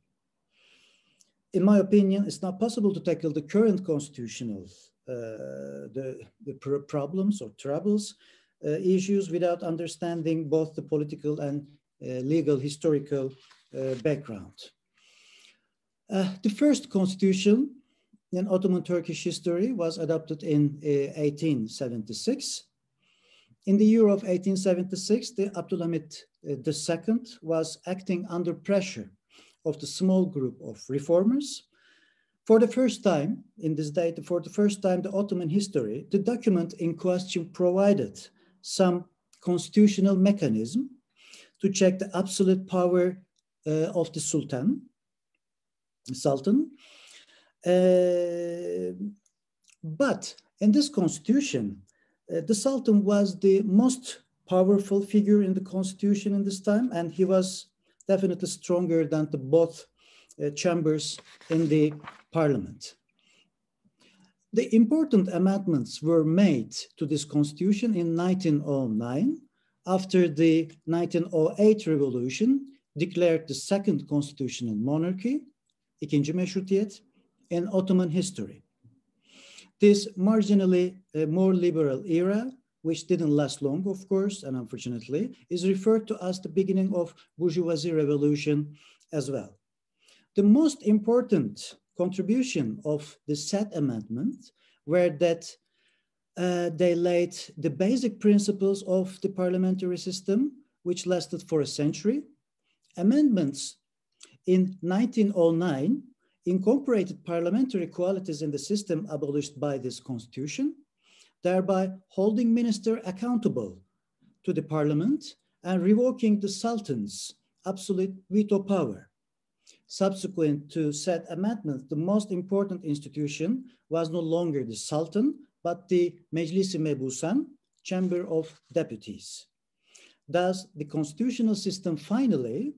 In my opinion, it's not possible to tackle the current constitutional uh, the, the problems or troubles, uh, issues without understanding both the political and uh, legal historical background. the first constitution in Ottoman Turkish history was adopted in 1876. In the year of 1876, the Abdulhamid II was acting under pressure of the small group of reformers for the first time in this data, for the first time the Ottoman history, the document in question provided some constitutional mechanism to check the absolute power uh, of the Sultan sultan. Uh, but in this constitution, uh, the sultan was the most powerful figure in the constitution in this time, and he was definitely stronger than the both uh, chambers in the parliament. The important amendments were made to this constitution in 1909 after the 1908 revolution declared the second constitutional monarchy, ikinci meşrutiyet, in Ottoman history. This marginally uh, more liberal era, which didn't last long, of course, and unfortunately, is referred to as the beginning of bourgeoisie revolution as well. The most important contribution of the Seth Amendment were that uh, they laid the basic principles of the parliamentary system, which lasted for a century. Amendments in 1909 incorporated parliamentary qualities in the system abolished by this constitution, thereby holding minister accountable to the parliament and revoking the sultan's absolute veto power. Subsequent to said amendment, the most important institution was no longer the sultan, but the Meclis-i Mebusan, Chamber of Deputies. Thus, the constitutional system finally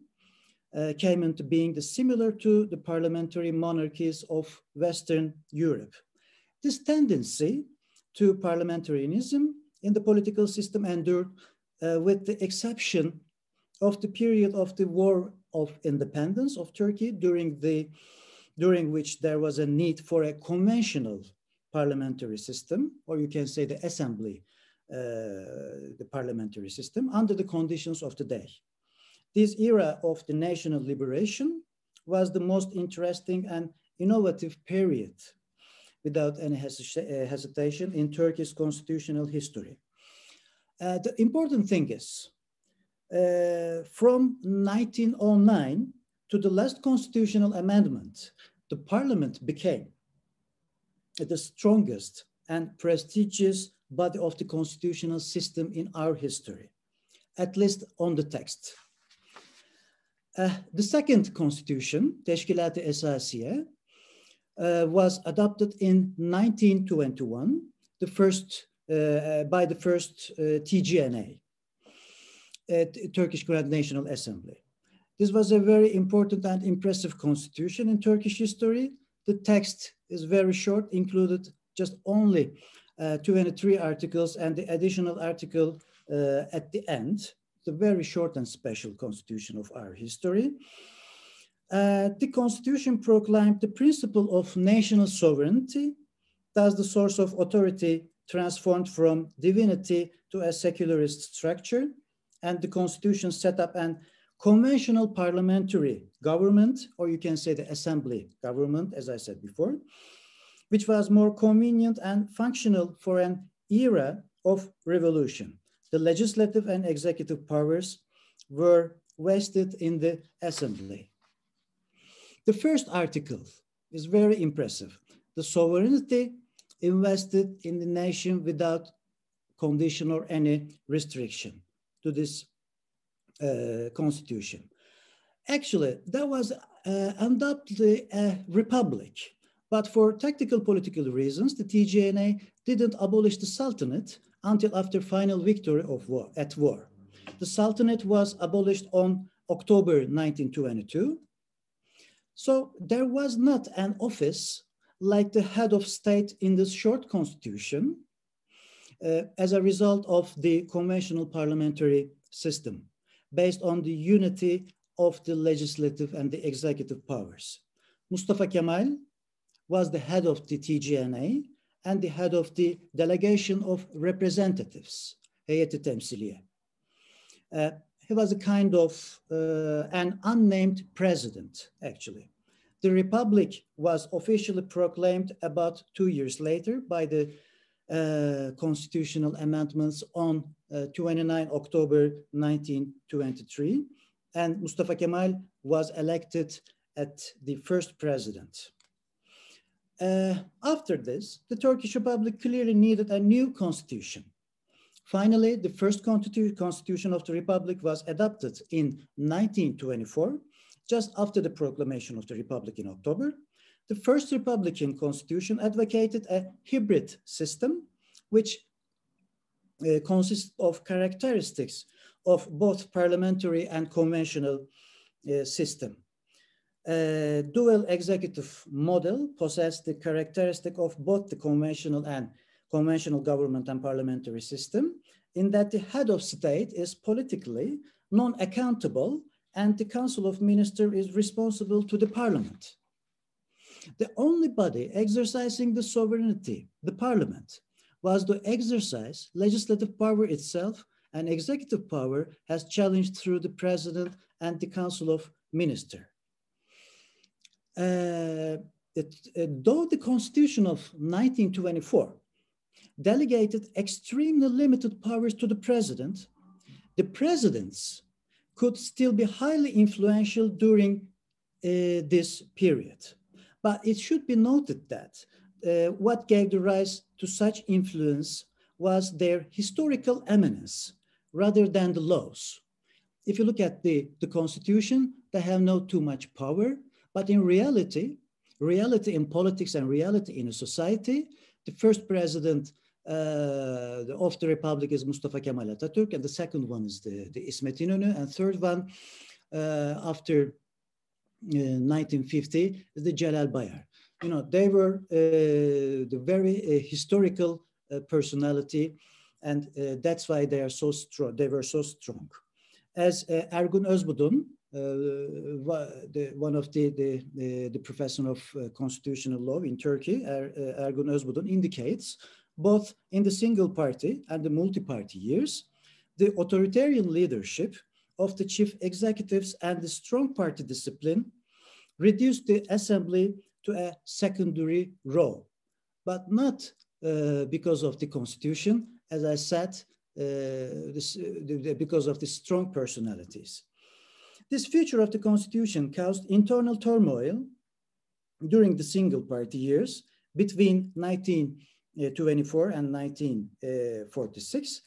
uh, came into being similar to the parliamentary monarchies of Western Europe. This tendency to parliamentarism in the political system endured uh, with the exception of the period of the War of Independence of Turkey during, the, during which there was a need for a conventional parliamentary system, or you can say the assembly, uh, the parliamentary system under the conditions of the day. This era of the national liberation was the most interesting and innovative period without any uh, hesitation in Turkey's constitutional history. Uh, the important thing is, uh, from 1909 to the last constitutional amendment, the parliament became the strongest and prestigious body of the constitutional system in our history, at least on the text. Uh, the second constitution, Teşkilat-ı Esasiye, uh, was adopted in 1921, the first uh, uh, by the first uh, TGNA, Turkish Grand National Assembly. This was a very important and impressive constitution in Turkish history. The text is very short, included just only uh, 23 articles and the additional article uh, at the end the very short and special constitution of our history. Uh, the constitution proclaimed the principle of national sovereignty, thus the source of authority transformed from divinity to a secularist structure, and the constitution set up an conventional parliamentary government, or you can say the assembly government, as I said before, which was more convenient and functional for an era of revolution the legislative and executive powers were vested in the assembly. The first article is very impressive. The sovereignty invested in the nation without condition or any restriction to this uh, constitution. Actually, that was uh, undoubtedly a republic, but for tactical political reasons, the TGNA didn't abolish the Sultanate until after final victory of war, at war. The Sultanate was abolished on October 1922. So there was not an office like the head of state in this short constitution uh, as a result of the conventional parliamentary system based on the unity of the legislative and the executive powers. Mustafa Kemal was the head of the TGNA and the head of the delegation of representatives, Heyet-i Temsiliye. Uh, he was a kind of uh, an unnamed president, actually. The republic was officially proclaimed about two years later by the uh, constitutional amendments on uh, 29 October 1923, and Mustafa Kemal was elected at the first president. Uh, after this, the Turkish Republic clearly needed a new constitution. Finally, the first constitution of the Republic was adopted in 1924, just after the proclamation of the Republic in October. The first Republican constitution advocated a hybrid system, which uh, consists of characteristics of both parliamentary and conventional uh, system. A dual executive model possessed the characteristic of both the conventional and conventional government and parliamentary system in that the head of state is politically non-accountable and the council of ministers is responsible to the parliament. The only body exercising the sovereignty, the parliament, was to exercise legislative power itself and executive power has challenged through the president and the council of minister. Uh, uh, though the constitution of 1924 delegated extremely limited powers to the president, the presidents could still be highly influential during uh, this period. But it should be noted that uh, what gave the rise to such influence was their historical eminence rather than the laws. If you look at the, the constitution, they have no too much power, but in reality, reality in politics and reality in a society, the first president uh, of the republic is Mustafa Kemal Atatürk, and the second one is the, the İsmet İnönü, and third one uh, after 1950 uh, is the Celal Bayar. You know, they were the very historical personality, and that's why they are so strong. They were so strong. As Ergun Özbudur, uh, the, one of the, the, the, the professor of uh, constitutional law in Turkey, er, uh, Ergun Özbudur, indicates both in the single party and the multi-party years, the authoritarian leadership of the chief executives and the strong party discipline reduced the assembly to a secondary role, but not uh, because of the constitution, as I said, uh, this, uh, because of the strong personalities. This feature of the constitution caused internal turmoil during the single party years between 1924 and 1946,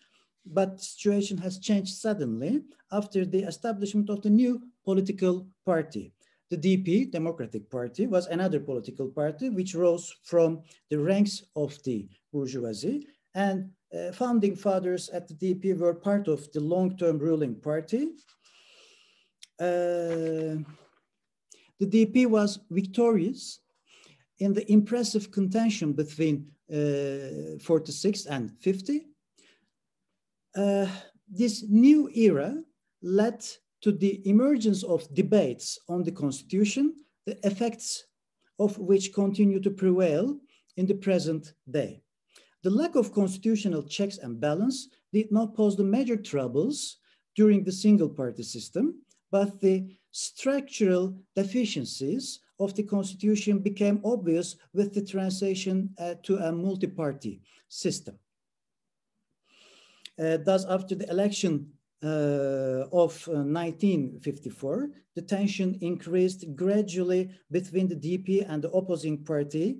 but the situation has changed suddenly after the establishment of the new political party. The DP, Democratic Party, was another political party which rose from the ranks of the bourgeoisie and uh, founding fathers at the DP were part of the long-term ruling party. Uh, the DP was victorious in the impressive contention between uh, 46 and 50 uh, this new era led to the emergence of debates on the constitution, the effects of which continue to prevail in the present day. The lack of constitutional checks and balance did not pose the major troubles during the single party system, but the structural deficiencies of the constitution became obvious with the transition uh, to a multi-party system. Uh, thus, after the election uh, of 1954, uh, the tension increased gradually between the DP and the opposing party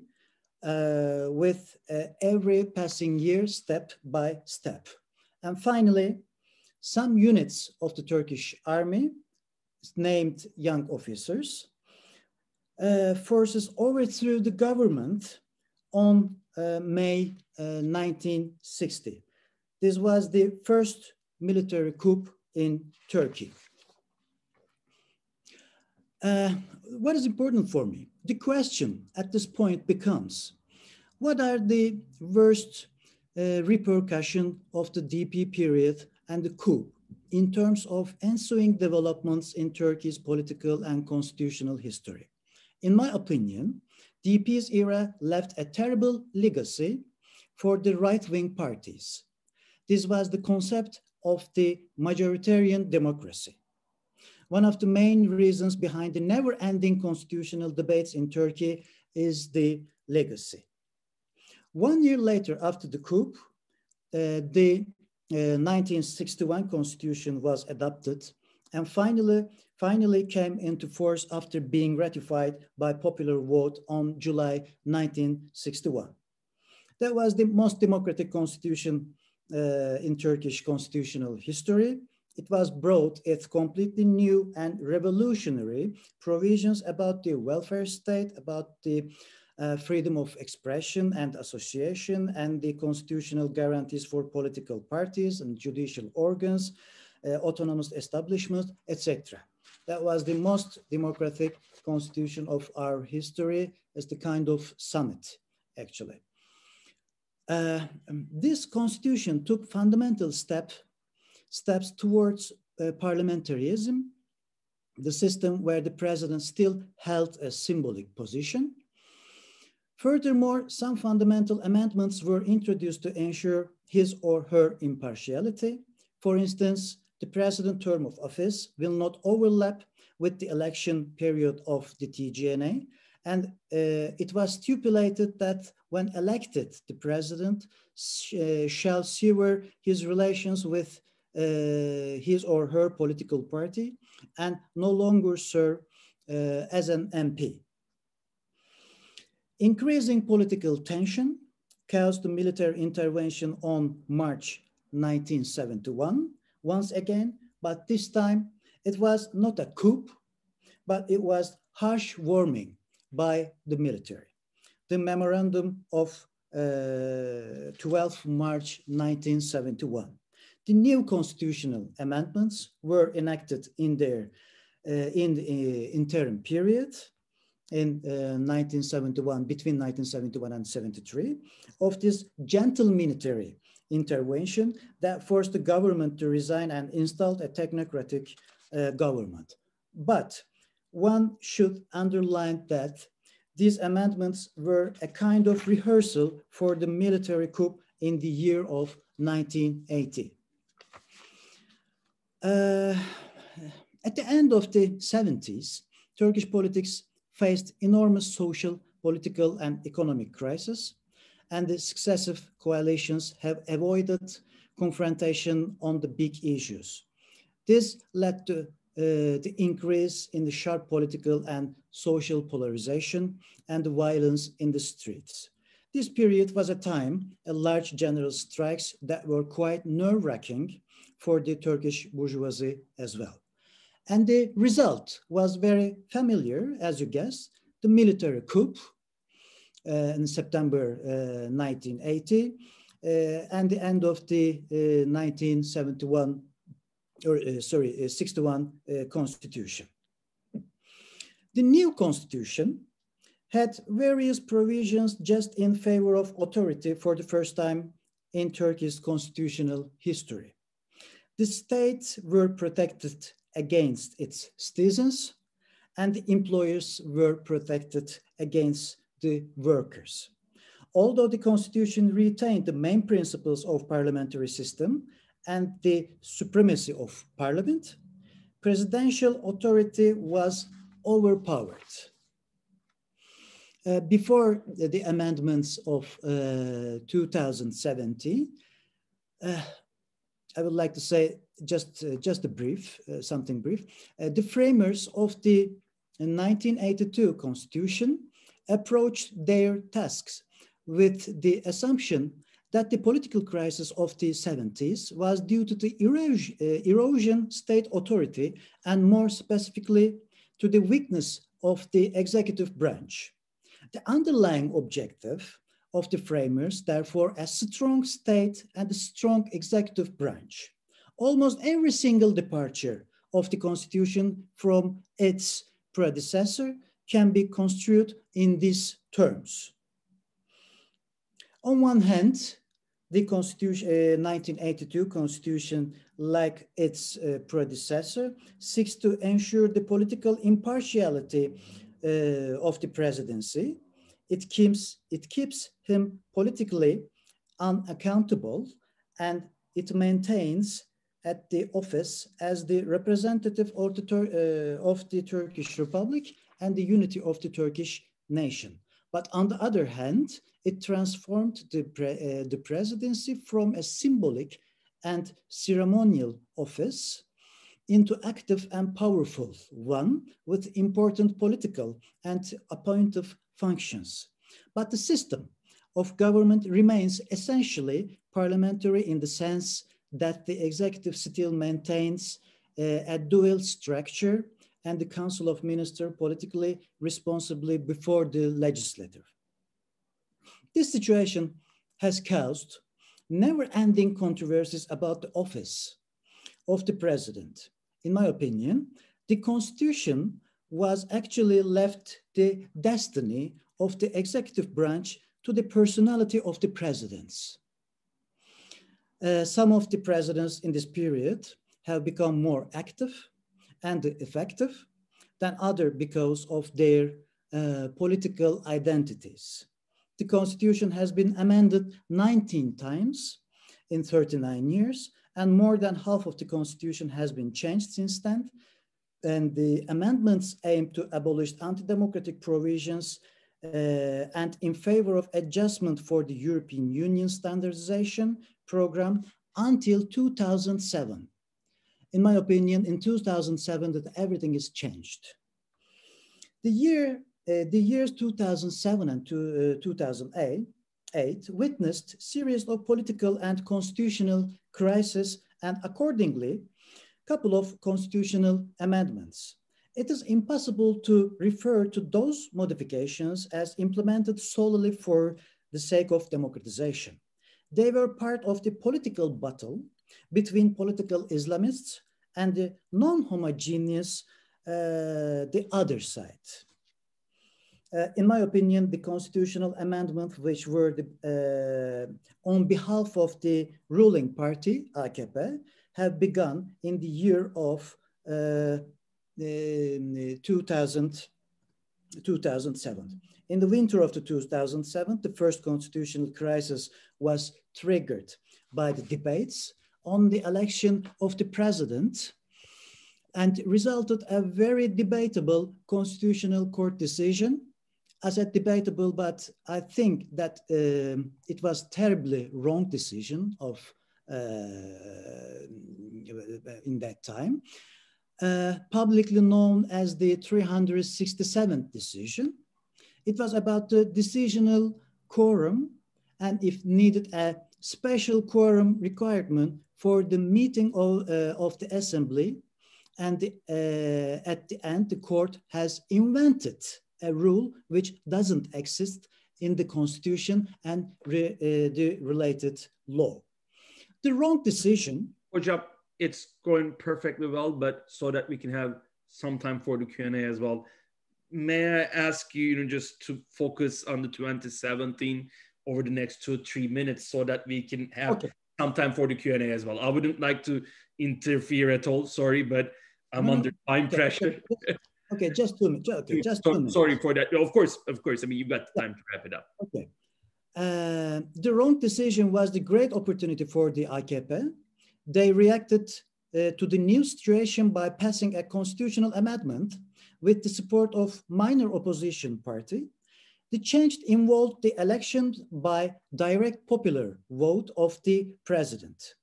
uh, with uh, every passing year step by step. And finally, some units of the Turkish army, named young officers, forces overthrew the government on uh, May 1960. This was the first military coup in Turkey. Uh, what is important for me? The question at this point becomes, what are the worst uh, repercussion of the DP period and the coup in terms of ensuing developments in Turkey's political and constitutional history? In my opinion, DP's era left a terrible legacy for the right-wing parties this was the concept of the majoritarian democracy. One of the main reasons behind the never-ending constitutional debates in Turkey is the legacy. One year later, after the coup, uh, the uh, 1961 constitution was adopted and finally, finally came into force after being ratified by popular vote on July 1961. That was the most democratic constitution uh, in Turkish constitutional history. it was brought its completely new and revolutionary provisions about the welfare state, about the uh, freedom of expression and association, and the constitutional guarantees for political parties and judicial organs, uh, autonomous establishments, etc. That was the most democratic constitution of our history as the kind of summit, actually. Uh, this constitution took fundamental step, steps towards uh, parliamentarism, the system where the president still held a symbolic position. Furthermore, some fundamental amendments were introduced to ensure his or her impartiality. For instance, the president term of office will not overlap with the election period of the TGNA. And uh, it was stipulated that when elected, the president sh uh, shall sever his relations with uh, his or her political party and no longer serve uh, as an MP. Increasing political tension caused the military intervention on March 1971 once again, but this time it was not a coup, but it was harsh warming by the military. The memorandum of uh, 12 March 1971. The new constitutional amendments were enacted in their uh, in the uh, interim period in 1971, uh, between 1971 and 73, of this gentle military intervention that forced the government to resign and installed a technocratic uh, government. But one should underline that these amendments were a kind of rehearsal for the military coup in the year of 1980. Uh, at the end of the 70s, Turkish politics faced enormous social, political, and economic crisis and the successive coalitions have avoided confrontation on the big issues. This led to uh, the increase in the sharp political and social polarization and the violence in the streets. This period was a time a large general strikes that were quite nerve-wracking for the Turkish bourgeoisie as well. And the result was very familiar, as you guess, the military coup Uh, in September 1980 uh, uh, and the end of the uh, 1971 or uh, sorry 61 constitution. The new constitution had various provisions just in favor of authority for the first time in Turkey's constitutional history. The states were protected against its citizens and the employers were protected against the workers. Although the constitution retained the main principles of parliamentary system and the supremacy of parliament, presidential authority was overpowered. Uh, before the amendments of uh, 2017, uh, I would like to say just, uh, just a brief, uh, something brief. Uh, the framers of the 1982 constitution approached their tasks with the assumption that the political crisis of the 70s was due to the erosion, uh, erosion state authority and more specifically to the weakness of the executive branch. The underlying objective of the framers, therefore, a strong state and a strong executive branch. Almost every single departure of the constitution from its predecessor can be construed in these terms. On one hand, the Constitution, uh, 1982 Constitution, like its uh, predecessor, seeks to ensure the political impartiality uh, of the presidency. It keeps, it keeps him politically unaccountable and it maintains at the office as the representative of the, uh, of the Turkish Republic and the unity of the Turkish nation. But on the other hand, it transformed the, pre uh, the presidency from a symbolic and ceremonial office into active and powerful one with important political and appointive functions. But the system of government remains essentially parliamentary in the sense that the executive still maintains uh, a dual structure and the Council of Ministers politically responsibly before the legislature. This situation has caused never-ending controversies about the office of the president. In my opinion, the constitution was actually left the destiny of the executive branch to the personality of the presidents. Uh, some of the presidents in this period have become more active and effective than other because of their uh, political identities. The constitution has been amended 19 times in 39 years, and more than half of the constitution has been changed since then. And the amendments aim to abolish anti-democratic provisions uh, and in favor of adjustment for the European Union standardization program until 2007 in my opinion, in 2007 that everything is changed. The year, uh, the years 2007 and to, uh, 2008 witnessed series of political and constitutional crises and accordingly, couple of constitutional amendments. It is impossible to refer to those modifications as implemented solely for the sake of democratization. They were part of the political battle between political Islamists and the non-homogeneous, uh, the other side. Uh, in my opinion, the constitutional amendment, which were the, uh, on behalf of the ruling party, AKP, have begun in the year of uh, 2000, 2007. In the winter of the 2007, the first constitutional crisis was triggered by the debates on the election of the president and resulted a very debatable constitutional court decision. I said debatable, but I think that uh, it was terribly wrong decision of uh, in that time, uh, publicly known as the 367th decision. It was about the decisional quorum and if needed a special quorum requirement for the meeting of, uh, of the assembly. And the, uh, at the end, the court has invented a rule which doesn't exist in the constitution and re, uh, the related law. The wrong decision. Hocam, it's going perfectly well, but so that we can have some time for the Q&A as well. May I ask you, you know, just to focus on the 2017 over the next two, three minutes so that we can have okay some time for the Q&A as well. I wouldn't like to interfere at all, sorry, but I'm no, under time okay, pressure. Okay, [laughs] okay, just two minutes. Okay, just so, two minutes. Sorry for that. Of course, of course. I mean, you've got time to wrap it up. Okay. Uh, the wrong decision was the great opportunity for the AKP. They reacted uh, to the new situation by passing a constitutional amendment with the support of minor opposition party the change involved the election by direct popular vote of the president.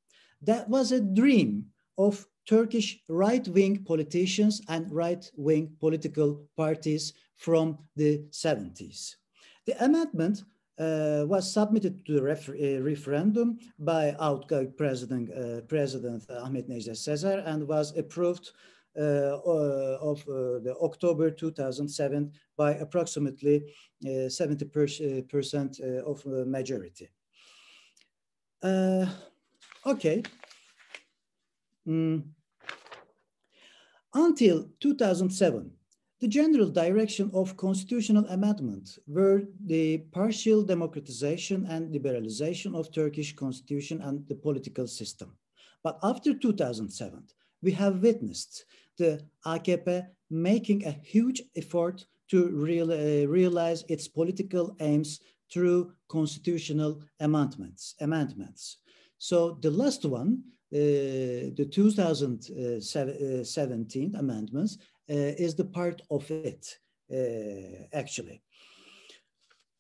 That was a dream of Turkish right-wing politicians and right-wing political parties from the 70s. The amendment uh, was submitted to the refer uh, referendum by outgoing President, uh, President Ahmet Necdet Sezer and was approved Uh, uh, of uh, the October 2007 by approximately uh, 70% of majority. okay. Mm. Until 2007, the general direction of constitutional amendment were the partial democratization and liberalization of Turkish constitution and the political system. But after 2007, we have witnessed the AKP making a huge effort to real, uh, realize its political aims through constitutional amendments. amendments. So the last one, uh, the 2017 amendments, uh, is the part of it, uh, actually.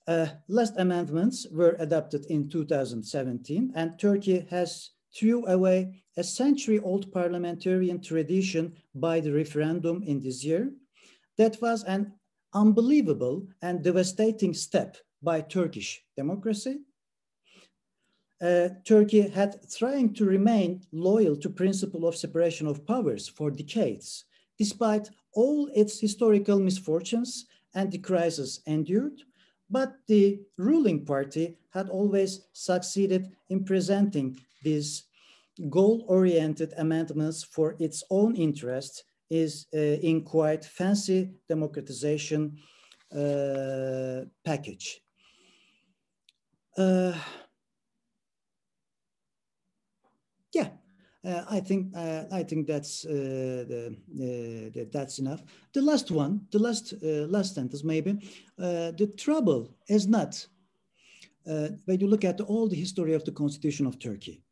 Uh, last amendments were adopted in 2017 and Turkey has threw away a century-old parliamentarian tradition by the referendum in this year. That was an unbelievable and devastating step by Turkish democracy. uh, Turkey had trying to remain loyal to principle of separation of powers for decades, despite all its historical misfortunes and the crisis endured. But the ruling party had always succeeded in presenting these goal-oriented amendments for its own interest is uh, in quite fancy democratization uh, package. Uh, yeah, I think uh, I think that's uh, the, the, that's enough. The last one, the last last sentence maybe. the trouble is not when you look at all the history of the constitution of Turkey.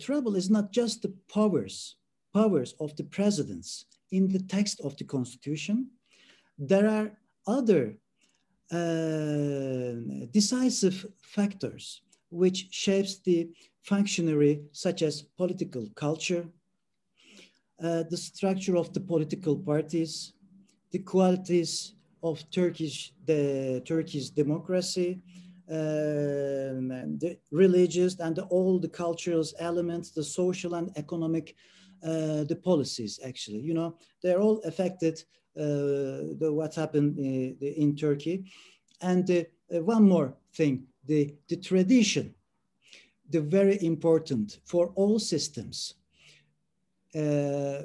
trouble is not just the powers powers of the presidents in the text of the constitution. There are other uh, decisive factors which shapes the functionary such as political culture, uh, the structure of the political parties, the qualities of Turkish, the Turkish democracy, um, the religious and the, all the cultural elements, the social and economic, uh, the policies actually, you know, they're all affected uh, the, what happened in, uh, in Turkey. And uh, one more thing, the, the tradition the very important for all systems, uh,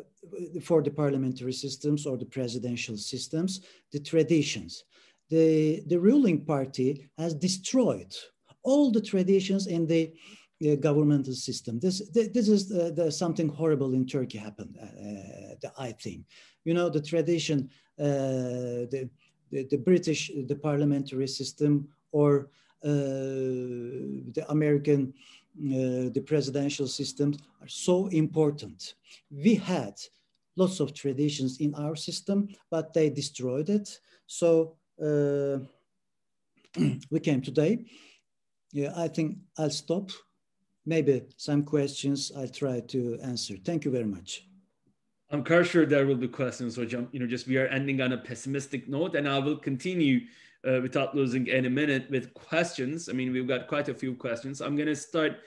for the parliamentary systems or the presidential systems, the traditions. The, the ruling party has destroyed all the traditions in the uh, governmental system. This, this is uh, the, something horrible in Turkey happened, uh, uh, the, I think. You know, the tradition, uh, the, the, the, British, the parliamentary system or the American, uh, the presidential systems are so important. We had lots of traditions in our system, but they destroyed it. So uh, [clears throat] we came today. Yeah, I think I'll stop. Maybe some questions I'll try to answer. Thank you very much. I'm quite sure there will be questions, or you know, just we are ending on a pessimistic note, and I will continue uh, without losing any minute with questions. I mean, we've got quite a few questions. I'm going to start